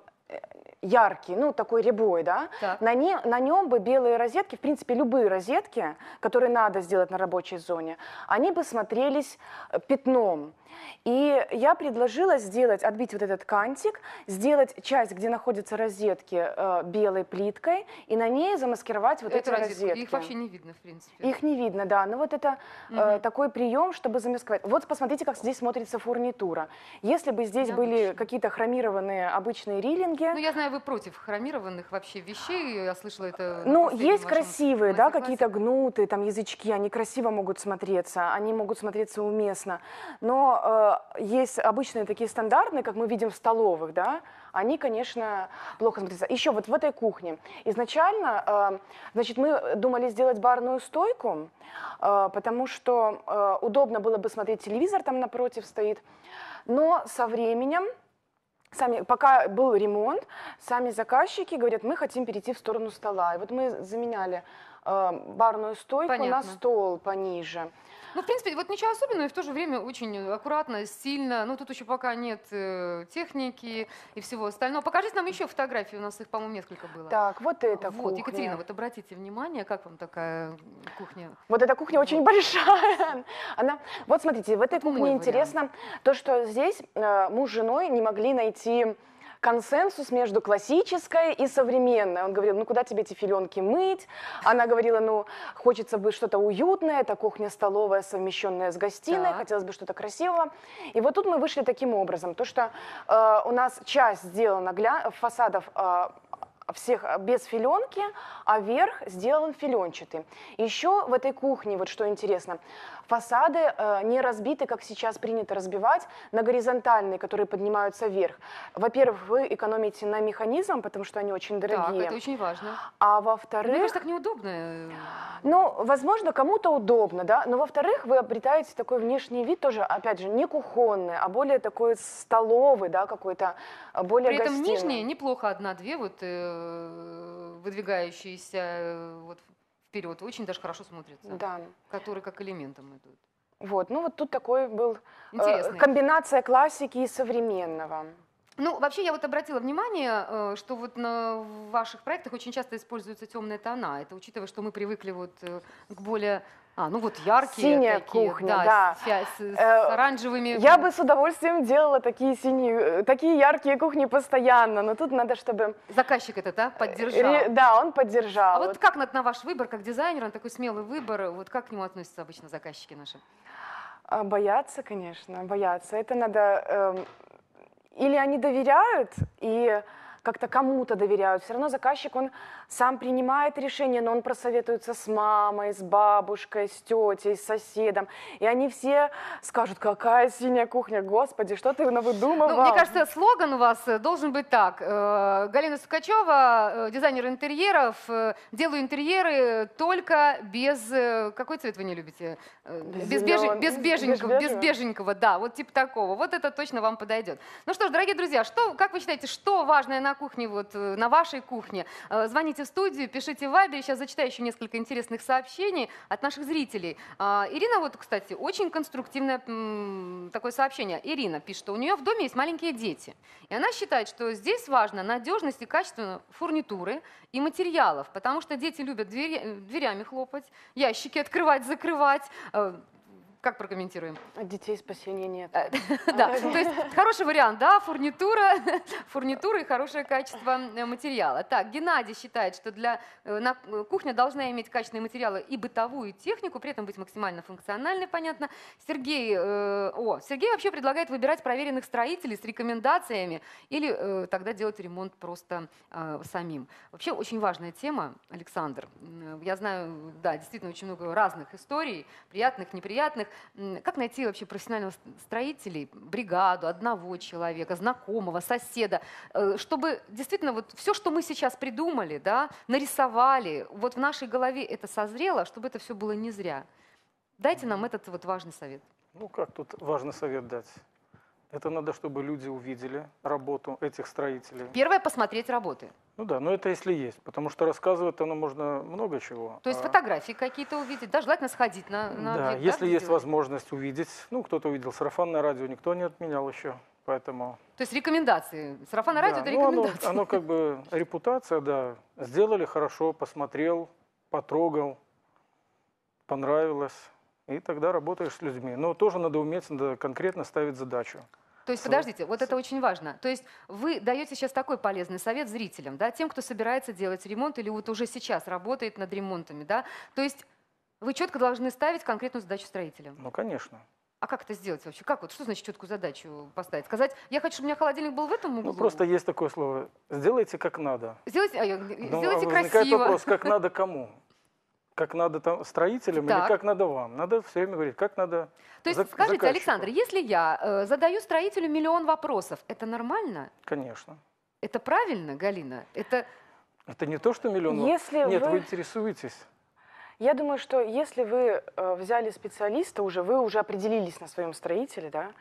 яркий, ну, такой рябой, да? Так. На, не, на нем бы белые розетки, в принципе, любые розетки, которые надо сделать на рабочей зоне, они бы смотрелись э, пятном. И я предложила сделать, отбить вот этот кантик, сделать часть, где находятся розетки, э, белой плиткой, и на ней замаскировать вот Эту эти розетку. розетки. Их вообще не видно, в принципе. Их не видно, да. Но вот это э, Мгм. такой прием, чтобы замесковать. Вот посмотрите, как здесь смотрится фурнитура. Если бы здесь были Необычно. какие-то хромированные обычные рилинги, Ну, я знаю, вы против хромированных вообще вещей. Я слышала это ну, есть красивые, да, какие-то гнутые там язычки, они красиво могут смотреться, они могут смотреться уместно. Но э, есть обычные такие стандартные, как мы видим в столовых, да, они, конечно, плохо смотрятся. Еще вот в этой кухне изначально, э, значит, мы думали сделать барную стойку, э, потому что э, удобно было бы смотреть телевизор, там напротив стоит. Но со временем Сами, пока был ремонт, сами заказчики говорят, мы хотим перейти в сторону стола. И вот мы заменяли э, барную стойку на Понятно. стол пониже. Ну, в принципе, вот ничего особенного, и в то же время очень аккуратно, стильно. Ну, тут еще пока нет э, техники и всего остального. Покажите нам еще фотографии, у нас их, по-моему, несколько было. Так, вот эта вот, кухня. Екатерина, вот обратите внимание, как вам такая кухня? Вот эта кухня очень большая. Она, вот смотрите, в этой Вот кухне интересно то, что здесь э, муж с женой не могли найти консенсус между классической и современной. Он говорил, ну куда тебе эти филенки мыть? Она говорила, ну хочется бы что-то уютное, это кухня-столовая, совмещенная с гостиной, Так. хотелось бы что-то красивого. И вот тут мы вышли таким образом, то что э, у нас часть сделана гля- фасадов э, всех без филенки, а верх сделан филенчатый. Еще в этой кухне, вот что интересно, фасады э, не разбиты, как сейчас принято разбивать, на горизонтальные, которые поднимаются вверх. Во-первых, вы экономите на механизм, потому что они очень Так, дорогие. это очень важно. А Мне во-вторых, кажется, так неудобно. э, ну, возможно, кому-то удобно, да, но во-вторых, вы обретаете такой внешний вид тоже, опять же, не кухонный, а более такой столовый, да, какой-то а, более При этом гостиный. нижние неплохо одна-две вот э, выдвигающиеся вот вперед очень даже хорошо смотрятся, Да. которые как элементом идут. Вот, ну вот тут такой был э, комбинация классики и современного. Ну, вообще, я вот обратила внимание, э, что вот на ваших проектах очень часто используются темные тона. Это учитывая, что мы привыкли вот э, к более, а, ну вот яркие Синяя такие, кухня, да, да. с, с- с Э, оранжевыми. Я бы с удовольствием делала такие синие, э, такие яркие кухни постоянно, но тут надо, чтобы... Заказчик этот, да, поддержал. Ре- Да, он поддержал. А вот как на, на ваш выбор, как дизайнер, на такой смелый выбор, вот как к нему относятся обычно заказчики наши? а, Боятся, конечно, боятся. Это надо... эм, Или они доверяют и как-то кому-то доверяют. Все равно заказчик, он сам принимает решение, но он просоветуется с мамой, с бабушкой, с тетей, с соседом. И они все скажут, какая синяя кухня, господи, что ты навыдумывал? Ну, мне кажется, слоган у вас э, должен быть так. Э, Галина Сукачева, э, дизайнер интерьеров, делаю интерьеры только без... Какой цвет вы не любите? Без, беже- Зелён- без без беженького, без беженького, да, вот типа такого. Вот это точно вам подойдет. Ну что ж, дорогие друзья, что, как вы считаете, что важное на кухне, вот э, на вашей кухне? Э, Звоните в студию, пишите в Вайбере. Сейчас зачитаю еще несколько интересных сообщений от наших зрителей. А, Ирина, вот, кстати, очень конструктивное такое сообщение. Ирина пишет, что у нее в доме есть маленькие дети. И она считает, что здесь важно надежность и качество фурнитуры и материалов, потому что дети любят двери- э, дверями хлопать, ящики открывать, закрывать. Как прокомментируем? Детей спасения нет. Э, Да, то есть хороший вариант, да, фурнитура, фурнитура и хорошее качество э, материала. Так, Геннадий считает, что для э, на- кухня должна иметь качественные материалы и бытовую технику, при этом быть максимально функциональной, понятно. Сергей, э, о, Сергей вообще предлагает выбирать проверенных строителей с рекомендациями или э, тогда делать ремонт просто э, самим. Вообще очень важная тема, Александр. Я знаю, да, действительно очень много разных историй, приятных, неприятных. Как найти вообще профессионального строителей, бригаду, одного человека, знакомого, соседа, э, чтобы действительно вот все, что мы сейчас придумали, да, нарисовали, вот в нашей голове это созрело, чтобы это все было не зря. Дайте нам этот вот важный совет. Ну, как тут важный совет дать? Это надо, чтобы люди увидели работу этих строителей. Первое посмотреть работы. Ну да, но это если есть, потому что рассказывать оно можно много чего. То есть а- фотографии какие-то увидеть, да, желательно сходить на, на Да, объект, если где есть делают. возможность увидеть, ну, кто-то увидел сарафанное радио, никто не отменял еще, поэтому... То есть рекомендации. Сарафан радио Да, это ну, оно, рекомендации. оно как бы репутация, да. Сделали хорошо, посмотрел, потрогал, понравилось. И тогда работаешь с людьми. Но тоже надо уметь надо конкретно ставить задачу. То есть, подождите, вот это очень важно. То есть вы даете сейчас такой полезный совет зрителям, да, тем, кто собирается делать ремонт или вот уже сейчас работает над ремонтами, да. То есть вы четко должны ставить конкретную задачу строителям. Ну, конечно. А как это сделать вообще? Как вот, что значит четкую задачу поставить? Сказать, я хочу, чтобы у меня холодильник был в этом углу? Ну, просто есть такое слово. Сделайте как надо. Сделайте, а, я- Ну, сделайте а возникает красиво. вопрос, как надо кому? Как надо там строителям Так. или как надо вам? Надо все время говорить, как надо То есть, скажите, заказчику. Александр, если я э, задаю строителю миллион вопросов, это нормально? Конечно. Это правильно, Галина? Это Это не то, что миллион... Если Нет, вы- вы интересуетесь. Я думаю, что если вы э, взяли специалиста уже, вы уже определились на своем строителе, да,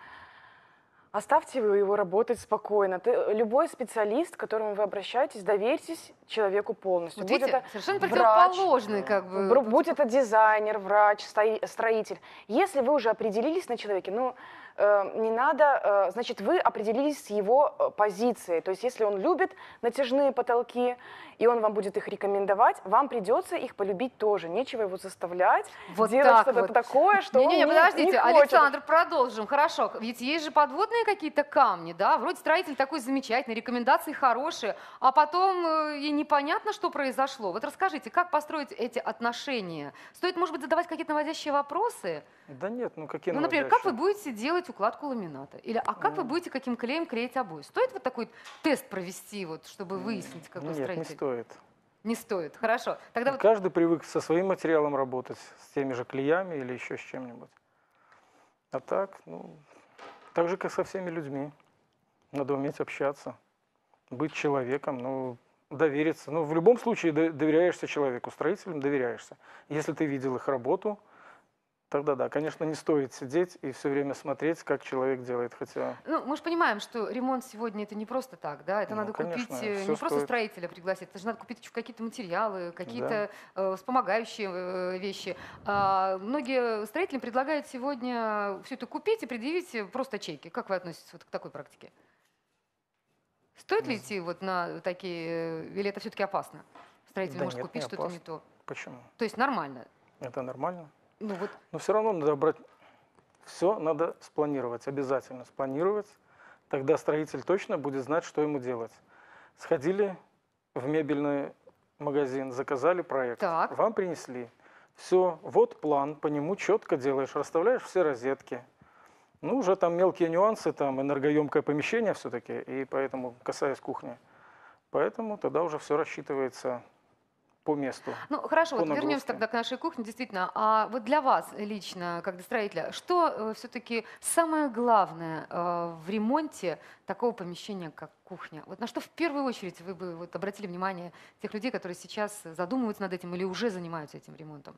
оставьте вы его работать спокойно. Ты- любой специалист, к которому вы обращаетесь, доверьтесь человеку полностью. вот Будь видите, это совершенно врач, противоположный, как бы. Будь это дизайнер, врач, строитель. Если вы уже определились на человеке, ну, э, не надо, э, значит, вы определились с его э, позицией. То есть, если он любит натяжные потолки, и он вам будет их рекомендовать, вам придется их полюбить тоже. Нечего его заставлять Вот делать так что-то вот. такое, что Не-не-не, он не- подождите, не хочет. Александр, продолжим. Хорошо, ведь есть же подводные какие-то камни, да? Вроде строитель такой замечательный, рекомендации хорошие, а потом э, и непонятно, что произошло. Вот расскажите, как построить эти отношения? Стоит, может быть, задавать какие-то наводящие вопросы? Да нет, ну какие Ну, например, как вы будете делать укладку ламината? Или а как вы Ну. будете каким клеем клеить обои? Стоит вот такой тест провести, вот, чтобы выяснить, какой Нет, не строитель? стоит. Не стоит. Хорошо. Тогда вот Каждый привык со своим материалом работать, с теми же клеями или еще с чем-нибудь. А так, ну, так же, как со всеми людьми. Надо уметь общаться, быть человеком, ну, довериться. Ну, в любом случае до- доверяешься человеку, строителям доверяешься. Если ты видел их работу, тогда да, конечно, не стоит сидеть и все время смотреть, как человек делает, хотя... Ну, мы же понимаем, что ремонт сегодня это не просто так, да, это Ну, надо конечно, купить э, не всё просто стоит. строителя пригласить, это же надо купить еще какие-то материалы, какие-то э, вспомогающие э, вещи. А, многие строители предлагают сегодня все это купить и предъявить э, просто чеки. Как вы относитесь вот к такой практике? Стоит ли идти вот на такие, э, или это все-таки опасно? Строитель Да может нет, купить что-то не то. Почему? То есть нормально. Это нормально. Ну вот Но все равно надо брать, все надо спланировать, обязательно спланировать. Тогда строитель точно будет знать, что ему делать. Сходили в мебельный магазин, заказали проект, Так. вам принесли. Все, вот план, по нему четко делаешь, расставляешь все розетки. Ну, уже там мелкие нюансы, там энергоемкое помещение все-таки, и поэтому, касаясь кухни, Поэтому тогда уже все рассчитывается по месту. Ну хорошо, вот вернемся тогда к нашей кухне, действительно. А вот для вас лично, как для строителя, что все-таки самое главное э, в ремонте такого помещения, как кухня? Вот на что в первую очередь вы бы вот обратили внимание тех людей, которые сейчас задумываются над этим или уже занимаются этим ремонтом?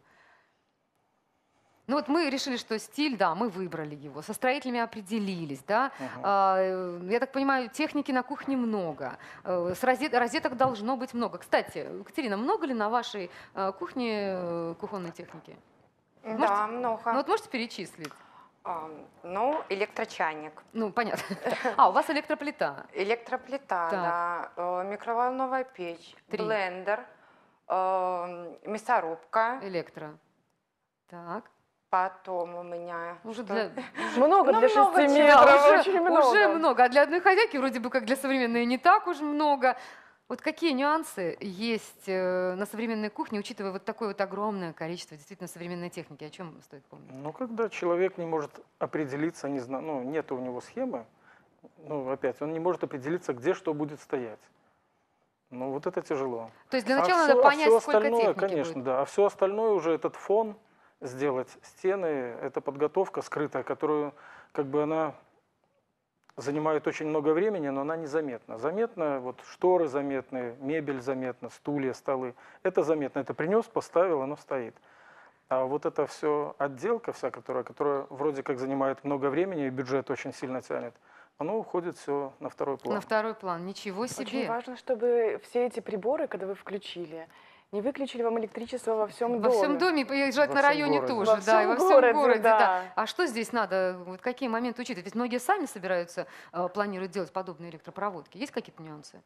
Ну вот мы решили, что стиль, да, мы выбрали его, со строителями определились, да. А, э, я так понимаю, техники на кухне много, э, с розет- розеток должно быть много. Кстати, Екатерина, много ли на вашей э, кухне кухонной техники? Да, много. Ну вот можете перечислить? А, Ну, электрочайник. Ну, понятно. А, у вас электроплита. Электроплита, да, микроволновая печь, Три. блендер, э, мясорубка. Электро. Так. Потом у меня... Уже что? для... Много Ну, для 6 много метров, уже, очень много. уже много. А для одной хозяйки вроде бы как для современной не так уж много. Вот какие нюансы есть э, на современной кухне, учитывая вот такое вот огромное количество действительно современной техники? О чем стоит помнить? Ну, когда человек не может определиться, не зна... ну, нет у него схемы, ну, опять, он не может определиться, где что будет стоять. Ну, вот это тяжело. То есть для А начала всё- надо а понять, всё сколько остальное, техники конечно, будет. да. А все остальное уже этот фон сделать, стены, это подготовка скрытая, которую как бы она занимает очень много времени, но она незаметна. Заметно, вот шторы заметны, мебель заметна, стулья, столы. Это заметно. Это принес, поставил, оно стоит. А вот это все отделка вся, которая, которая вроде как занимает много времени и бюджет очень сильно тянет, оно уходит все на второй план. На второй план. Ничего Очень себе. важно, чтобы все эти приборы, когда вы включили, не выключили вам электричество во всем Во доме. всем доме Во на районе городе. тоже, Во да, и во всем городе, городе, да. да. А что здесь надо, вот какие моменты учитывать? Ведь многие сами собираются, э, планируют делать подобные электропроводки. Есть какие-то нюансы?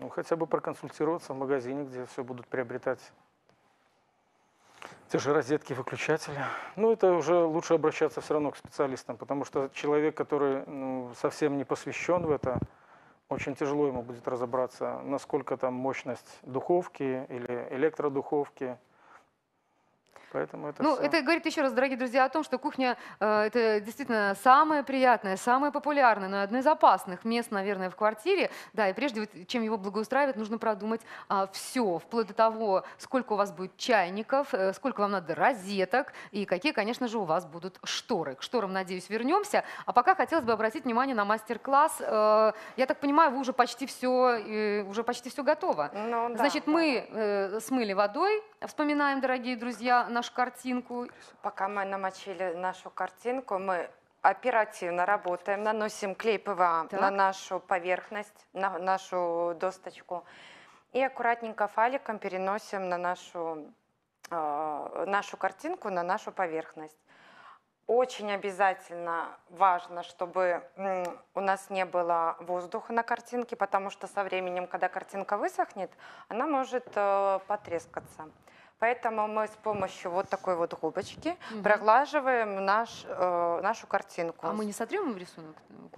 Ну, хотя бы проконсультироваться в магазине, где все будут приобретать те же розетки, выключатели. Ну, это уже лучше обращаться все равно к специалистам, потому что человек, который ну, совсем не посвящен в это, очень тяжело ему будет разобраться, насколько там мощность духовки или электродуховки. Поэтому это Ну, всё- это говорит еще раз, дорогие друзья, о том, что кухня э, это действительно самое приятное, самое популярное, но одно из опасных мест, наверное, в квартире. Да, и прежде, чем его благоустраивать, нужно продумать все, вплоть до того, сколько у вас будет чайников, э, сколько вам надо розеток и какие, конечно же, у вас будут шторы. К шторам, надеюсь, вернемся. А пока хотелось бы обратить внимание на мастер-класс. Э, я так понимаю, вы уже почти все, уже почти все готово. Ну, да, Значит, мы э, смыли водой, вспоминаем, дорогие друзья, нашу картинку. Пока мы намочили нашу картинку, мы оперативно работаем, наносим клей ПВА Так. на нашу поверхность, на нашу досточку. И аккуратненько фаликом переносим на нашу, э, нашу картинку на нашу поверхность. Очень обязательно важно, чтобы у нас не было воздуха на картинке, потому что со временем, когда картинка высохнет, она может э, потрескаться. Поэтому мы с помощью вот такой вот губочки Мгм. проглаживаем наш, э, нашу картинку. А мы не сотрем рисунок?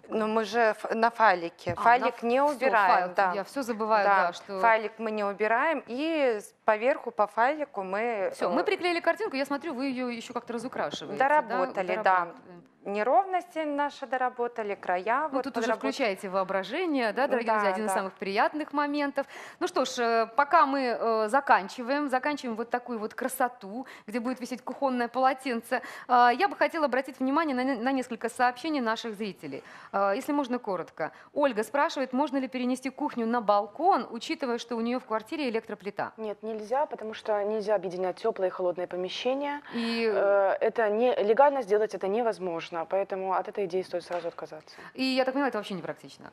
Но мы же на файлике. А, Файлик на- не убираем. файл. да. Я все забываю, да, что... Файлик мы не убираем, и поверху по файлику мы Все, э, мы приклеили картинку, я смотрю, вы ее еще как-то разукрашиваете. Доработали, да. дорабатываем. Неровности наши доработали, края Ну, вот тут уже включаете воображение, да, дорогие Да, друзья, один из да. самых приятных моментов. Ну что ж, э, пока мы э, заканчиваем, заканчиваем вот такую вот красоту, где будет висеть кухонное полотенце, э, я бы хотела обратить внимание на, на несколько сообщений наших зрителей. Э, если можно коротко. Ольга спрашивает, можно ли перенести кухню на балкон, учитывая, что у нее в квартире электроплита. Нет, нельзя, потому что нельзя объединять теплые и холодные помещения. И, Э, Это не, легально сделать это невозможно, поэтому от этой идеи стоит сразу отказаться. и я так понимаю, это вообще непрактично.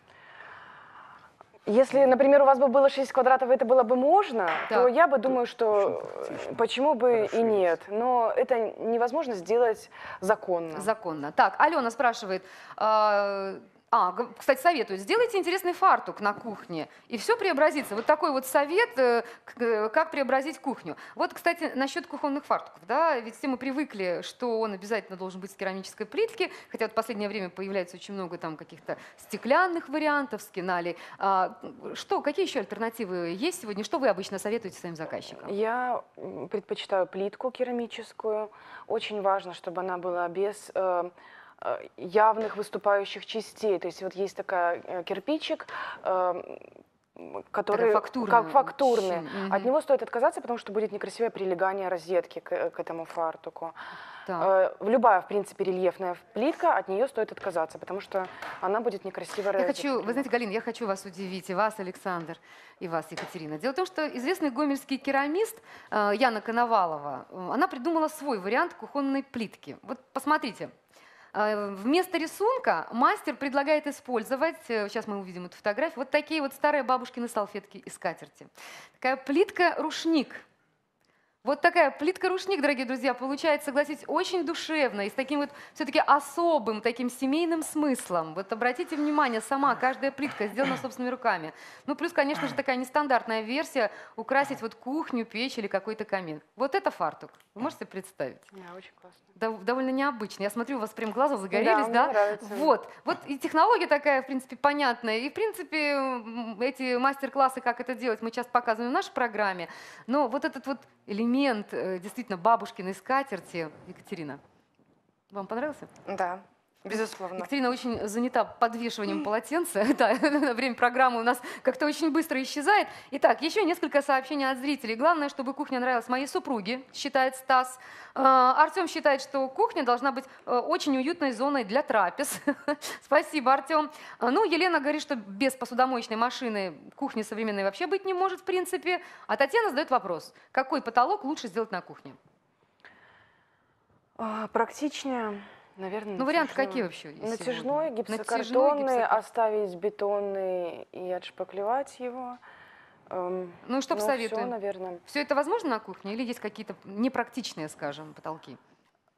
Если, например, у вас бы было 6 квадратов, и это было бы можно, то Так. я бы думаю, что очень почему бы и Расширить. нет. Но это невозможно сделать законно. Законно. Так, Алена спрашивает. э, а, кстати, советует, сделайте интересный фартук на кухне, и все преобразится. Вот такой вот совет, э, э, как преобразить кухню. Вот, кстати, насчет кухонных фартуков, да, ведь все мы привыкли, что он обязательно должен быть с керамической плитки, хотя вот в последнее время появляется очень много там каких-то стеклянных вариантов, скиналей. А, что, какие еще альтернативы есть сегодня? Что вы обычно советуете своим заказчикам? Я предпочитаю плитку керамическую. Очень важно, чтобы она была без э, явных выступающих частей. То есть вот есть такая э, кирпичик, э, м, который фактурная как фактурный. очень, От него стоит отказаться, потому что будет некрасивое прилегание розетки к, к этому фартуку. Так. Э, любая, в принципе, рельефная плитка, от нее стоит отказаться, потому что она будет некрасиво Я хочу, вы знаете, Галина, я хочу вас удивить, и вас, Александр, и вас, Екатерина. Дело в том, что известный гомельский керамист э, Яна Коновалова, э, она придумала свой вариант кухонной плитки. Вот посмотрите. Э, Вместо рисунка мастер предлагает использовать, э, сейчас мы увидим эту фотографию, вот такие вот старые бабушкины салфетки из скатерти. Такая плитка-рушник. Вот такая плитка-рушник, дорогие друзья, получается, согласитесь, очень душевно и с таким вот все-таки особым, таким семейным смыслом. Вот обратите внимание, сама каждая плитка сделана собственными руками. Ну, плюс, конечно же, такая нестандартная версия украсить вот кухню, печь или какой-то камин. Вот это фартук. Вы можете представить? Да, очень классно. Дов- довольно необычно. Я смотрю, у вас прям глаза загорелись, мне да? нравится. Вот, вот и технология такая, в принципе, понятная. И, в принципе, эти мастер-классы, как это делать, мы часто показываем в нашей программе. Но вот этот вот элемент э, действительно бабушкиной скатерти, Екатерина, вам понравился? Да, безусловно. Екатерина очень занята подвешиванием полотенца. Да, время программы у нас как-то очень быстро исчезает. Итак, еще несколько сообщений от зрителей. Главное, чтобы кухня нравилась моей супруге, считает Стас. А, Артем считает, что кухня должна быть э, очень уютной зоной для трапез. Спасибо, Артем. А, Ну, Елена говорит, что без посудомоечной машины кухни современной вообще быть не может, в принципе. А Татьяна задает вопрос, какой потолок лучше сделать на кухне? А, практичнее, наверное, Ну, варианты натяжной. какие вообще есть Натяжной, гипсокартонный, гипсокар- оставить бетонный и отшпаклевать его. Эм, Ну, что ну, посоветуем? всё, наверное. Все это возможно на кухне или есть какие-то непрактичные, скажем, потолки?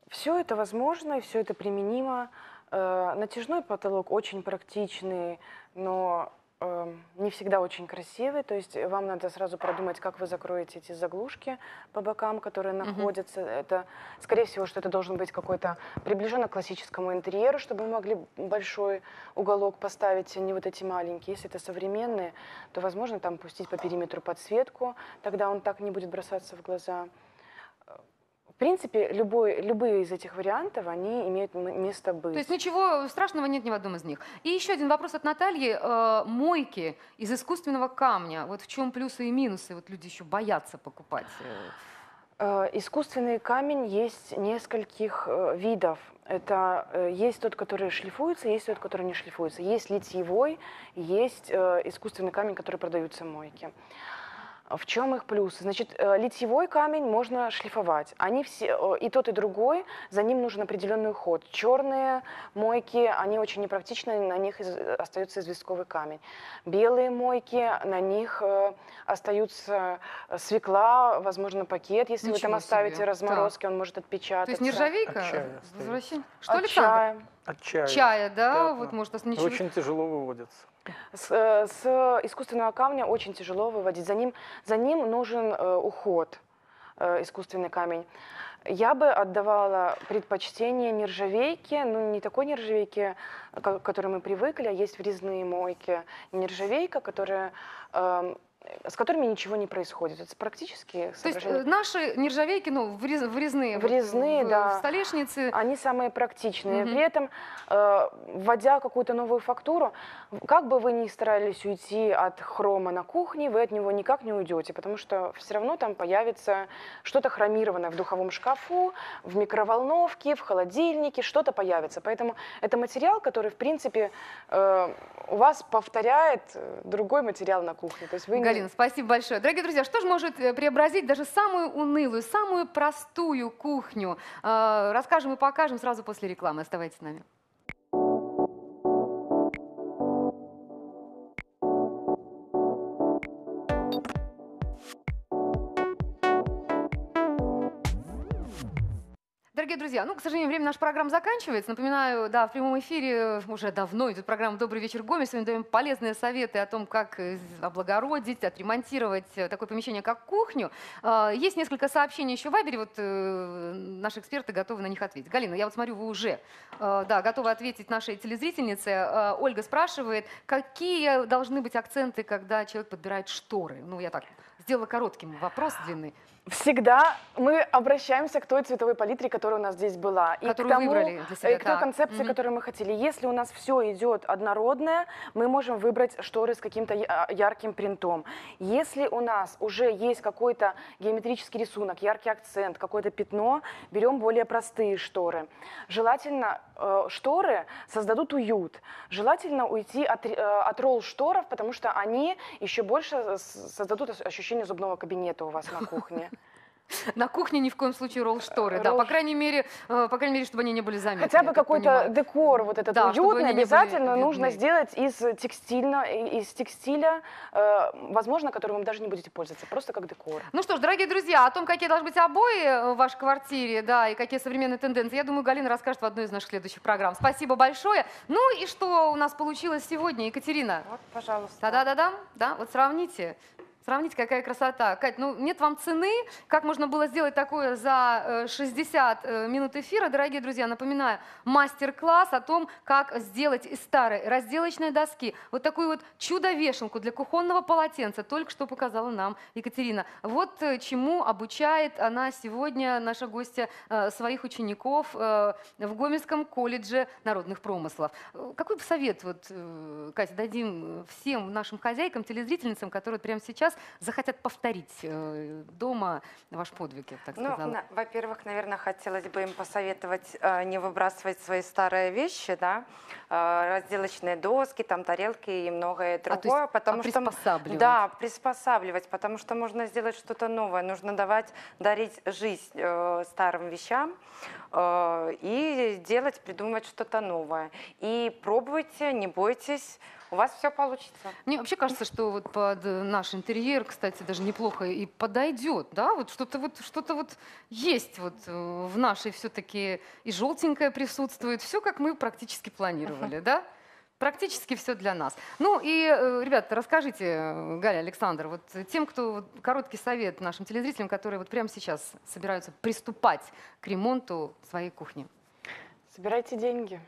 Все это возможно, и все это применимо. Э, натяжной потолок очень практичный, но эм, не всегда очень красивый. То есть вам надо сразу продумать, как вы закроете эти заглушки по бокам, которые находятся. Это, скорее всего, что это должен быть какой-то приближенно к классическому интерьеру, чтобы вы могли большой уголок поставить, а не вот эти маленькие. Если это современные, то, возможно, там пустить по периметру подсветку, тогда он так не будет бросаться в глаза. В принципе, любой, любые из этих вариантов, они имеют место быть. То есть ничего страшного нет ни в одном из них. И еще один вопрос от Натальи. Э, мойки из искусственного камня. Вот в чем плюсы и минусы? Вот люди еще боятся покупать. э. Э, Искусственный камень есть нескольких э, видов. Это есть тот, который шлифуется, есть тот, который не шлифуется. Есть литьевой, есть искусственный камень, который продаются в мойке. В чем их плюсы? Значит, э, литьевой камень можно шлифовать. Они все, э, и тот, и другой, за ним нужен определенный уход. Черные мойки, они очень непрактичны, на них остается известковый камень. Белые мойки, на них э, остаются свекла, возможно, пакет. Если вы там Ничего оставите себе. разморозки, он может То отпечататься. есть нержавейка? От чая. Возвращение? Что, От Александр? чая. От чая. Чая, да? Пятна. Вот может ничего. Очень тяжело выводится. С, э, с искусственного камня очень тяжело выводить. За ним, за ним нужен э, уход, э, искусственный камень. Я бы отдавала предпочтение нержавейке, ну не такой нержавейке, к которой мы привыкли, а есть врезные мойки. Нержавейка, которая, эм, с которыми ничего не происходит. Это практически То есть э, наши нержавейки, ну, врез- врезные, вот, Врезные, в, да. в столешнице. Они самые практичные. Мгм. При этом, э, вводя какую-то новую фактуру, как бы вы ни старались уйти от хрома на кухне, вы от него никак не уйдете, потому что все равно там появится что-то хромированное в духовом шкафу, в микроволновке, в холодильнике, что-то появится. Поэтому это материал, который, в принципе, э, у вас повторяет э, другой материал на кухне. То есть вы не- Галина, спасибо большое. Дорогие друзья, что же может э, преобразить даже самую унылую, самую простую кухню? Э, Расскажем и покажем сразу после рекламы. Оставайтесь с нами. Дорогие друзья, ну, к сожалению, время нашей программы заканчивается. Напоминаю, да, в прямом эфире уже давно идет программа «Добрый вечер, Гомель». Сегодня даем полезные советы о том, как облагородить, отремонтировать э, такое помещение, как кухню. А, Есть несколько сообщений еще в Вайбере, вот э, наши эксперты готовы на них ответить. Галина, я вот смотрю, вы уже, э, да, готовы ответить нашей телезрительнице. Ольга спрашивает, какие должны быть акценты, когда человек подбирает шторы? Ну, я так сделала коротким вопрос длинный. Всегда мы обращаемся к той цветовой палитре, которая у нас здесь была. И Которую к тому, выбрали для себя, э, к той так. концепции, Мгм. которую мы хотели. Если у нас все идет однородное, мы можем выбрать шторы с каким-то я- ярким принтом. Если у нас уже есть какой-то геометрический рисунок, яркий акцент, какое-то пятно, берем более простые шторы. Желательно э, шторы создадут уют. Желательно уйти от, э, от ролл-шторов, потому что они еще больше создадут ощущение зубного кабинета у вас на кухне. На кухне ни в коем случае ролл-шторы, да, по крайней мере, э, по крайней мере, чтобы они не были заметны. Хотя я бы так какой-то понимаю. декор вот этот Да, чтобы уютный они не были обязательно нужно видны. сделать из текстильно, и- из текстиля, э, возможно, которым вы даже не будете пользоваться, просто как декор. Ну что ж, дорогие друзья, о том, какие должны быть обои э, в вашей квартире, да, и какие современные тенденции, я думаю, Галина расскажет в одной из наших следующих программ. Спасибо большое. Ну и что у нас получилось сегодня, Екатерина? Вот, пожалуйста. Да-да-да-да, да, вот сравните. Сравните, какая красота. Кать, ну нет вам цены, как можно было сделать такое за э, 60 э, минут эфира. Дорогие друзья, напоминаю, мастер-класс о том, как сделать из старой разделочной доски вот такую вот чудо-вешалку для кухонного полотенца. Только что показала нам Екатерина. Вот э, чему обучает она сегодня, наша гостья, э, своих учеников э, в Гомельском колледже народных промыслов. Э, Какой бы совет, вот, э, Катя, дадим э, всем нашим хозяйкам, телезрительницам, которые прямо сейчас захотят повторить э, дома ваш подвиг, я так Ну, сказала? на- во-первых, наверное, хотелось бы им посоветовать э, не выбрасывать свои старые вещи, да, э, разделочные доски, там тарелки и многое А, есть, другое, а потому что приспосабливать. да, приспосабливать, потому что можно сделать что-то новое, нужно давать, дарить жизнь э, старым вещам э, и делать, придумывать что-то новое. И пробуйте, не бойтесь, у вас все получится. Мне вообще кажется, что вот под э, наш интерьер, кстати, даже неплохо и подойдет, да, вот что-то вот что-то вот есть вот э, в нашей все-таки и желтенькое присутствует, все как мы практически планировали, да? Практически все для нас. Ну и, э, ребята, расскажите, Галя, Александр, вот тем, кто вот короткий совет нашим телезрителям, которые вот прямо сейчас собираются приступать к ремонту своей кухни. Собирайте деньги.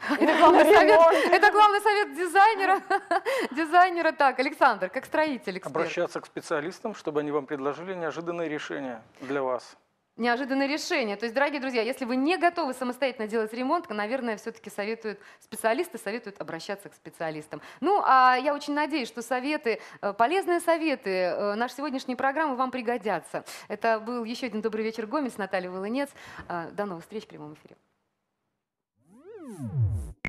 Это главный совет, это главный совет дизайнера. Дизайнера. Так, Александр, как строитель, эксперт. Обращаться к специалистам, чтобы они вам предложили неожиданные решения для вас. Неожиданное решение. То есть, дорогие друзья, если вы не готовы самостоятельно делать ремонт, наверное, все-таки советуют специалисты, советуют обращаться к специалистам. Ну, а я очень надеюсь, что советы, э, полезные советы э, нашей сегодняшней программы вам пригодятся. Это был еще один добрый вечер Гомель с Натальей Волынец. Э, До новых встреч в прямом эфире. Thank you.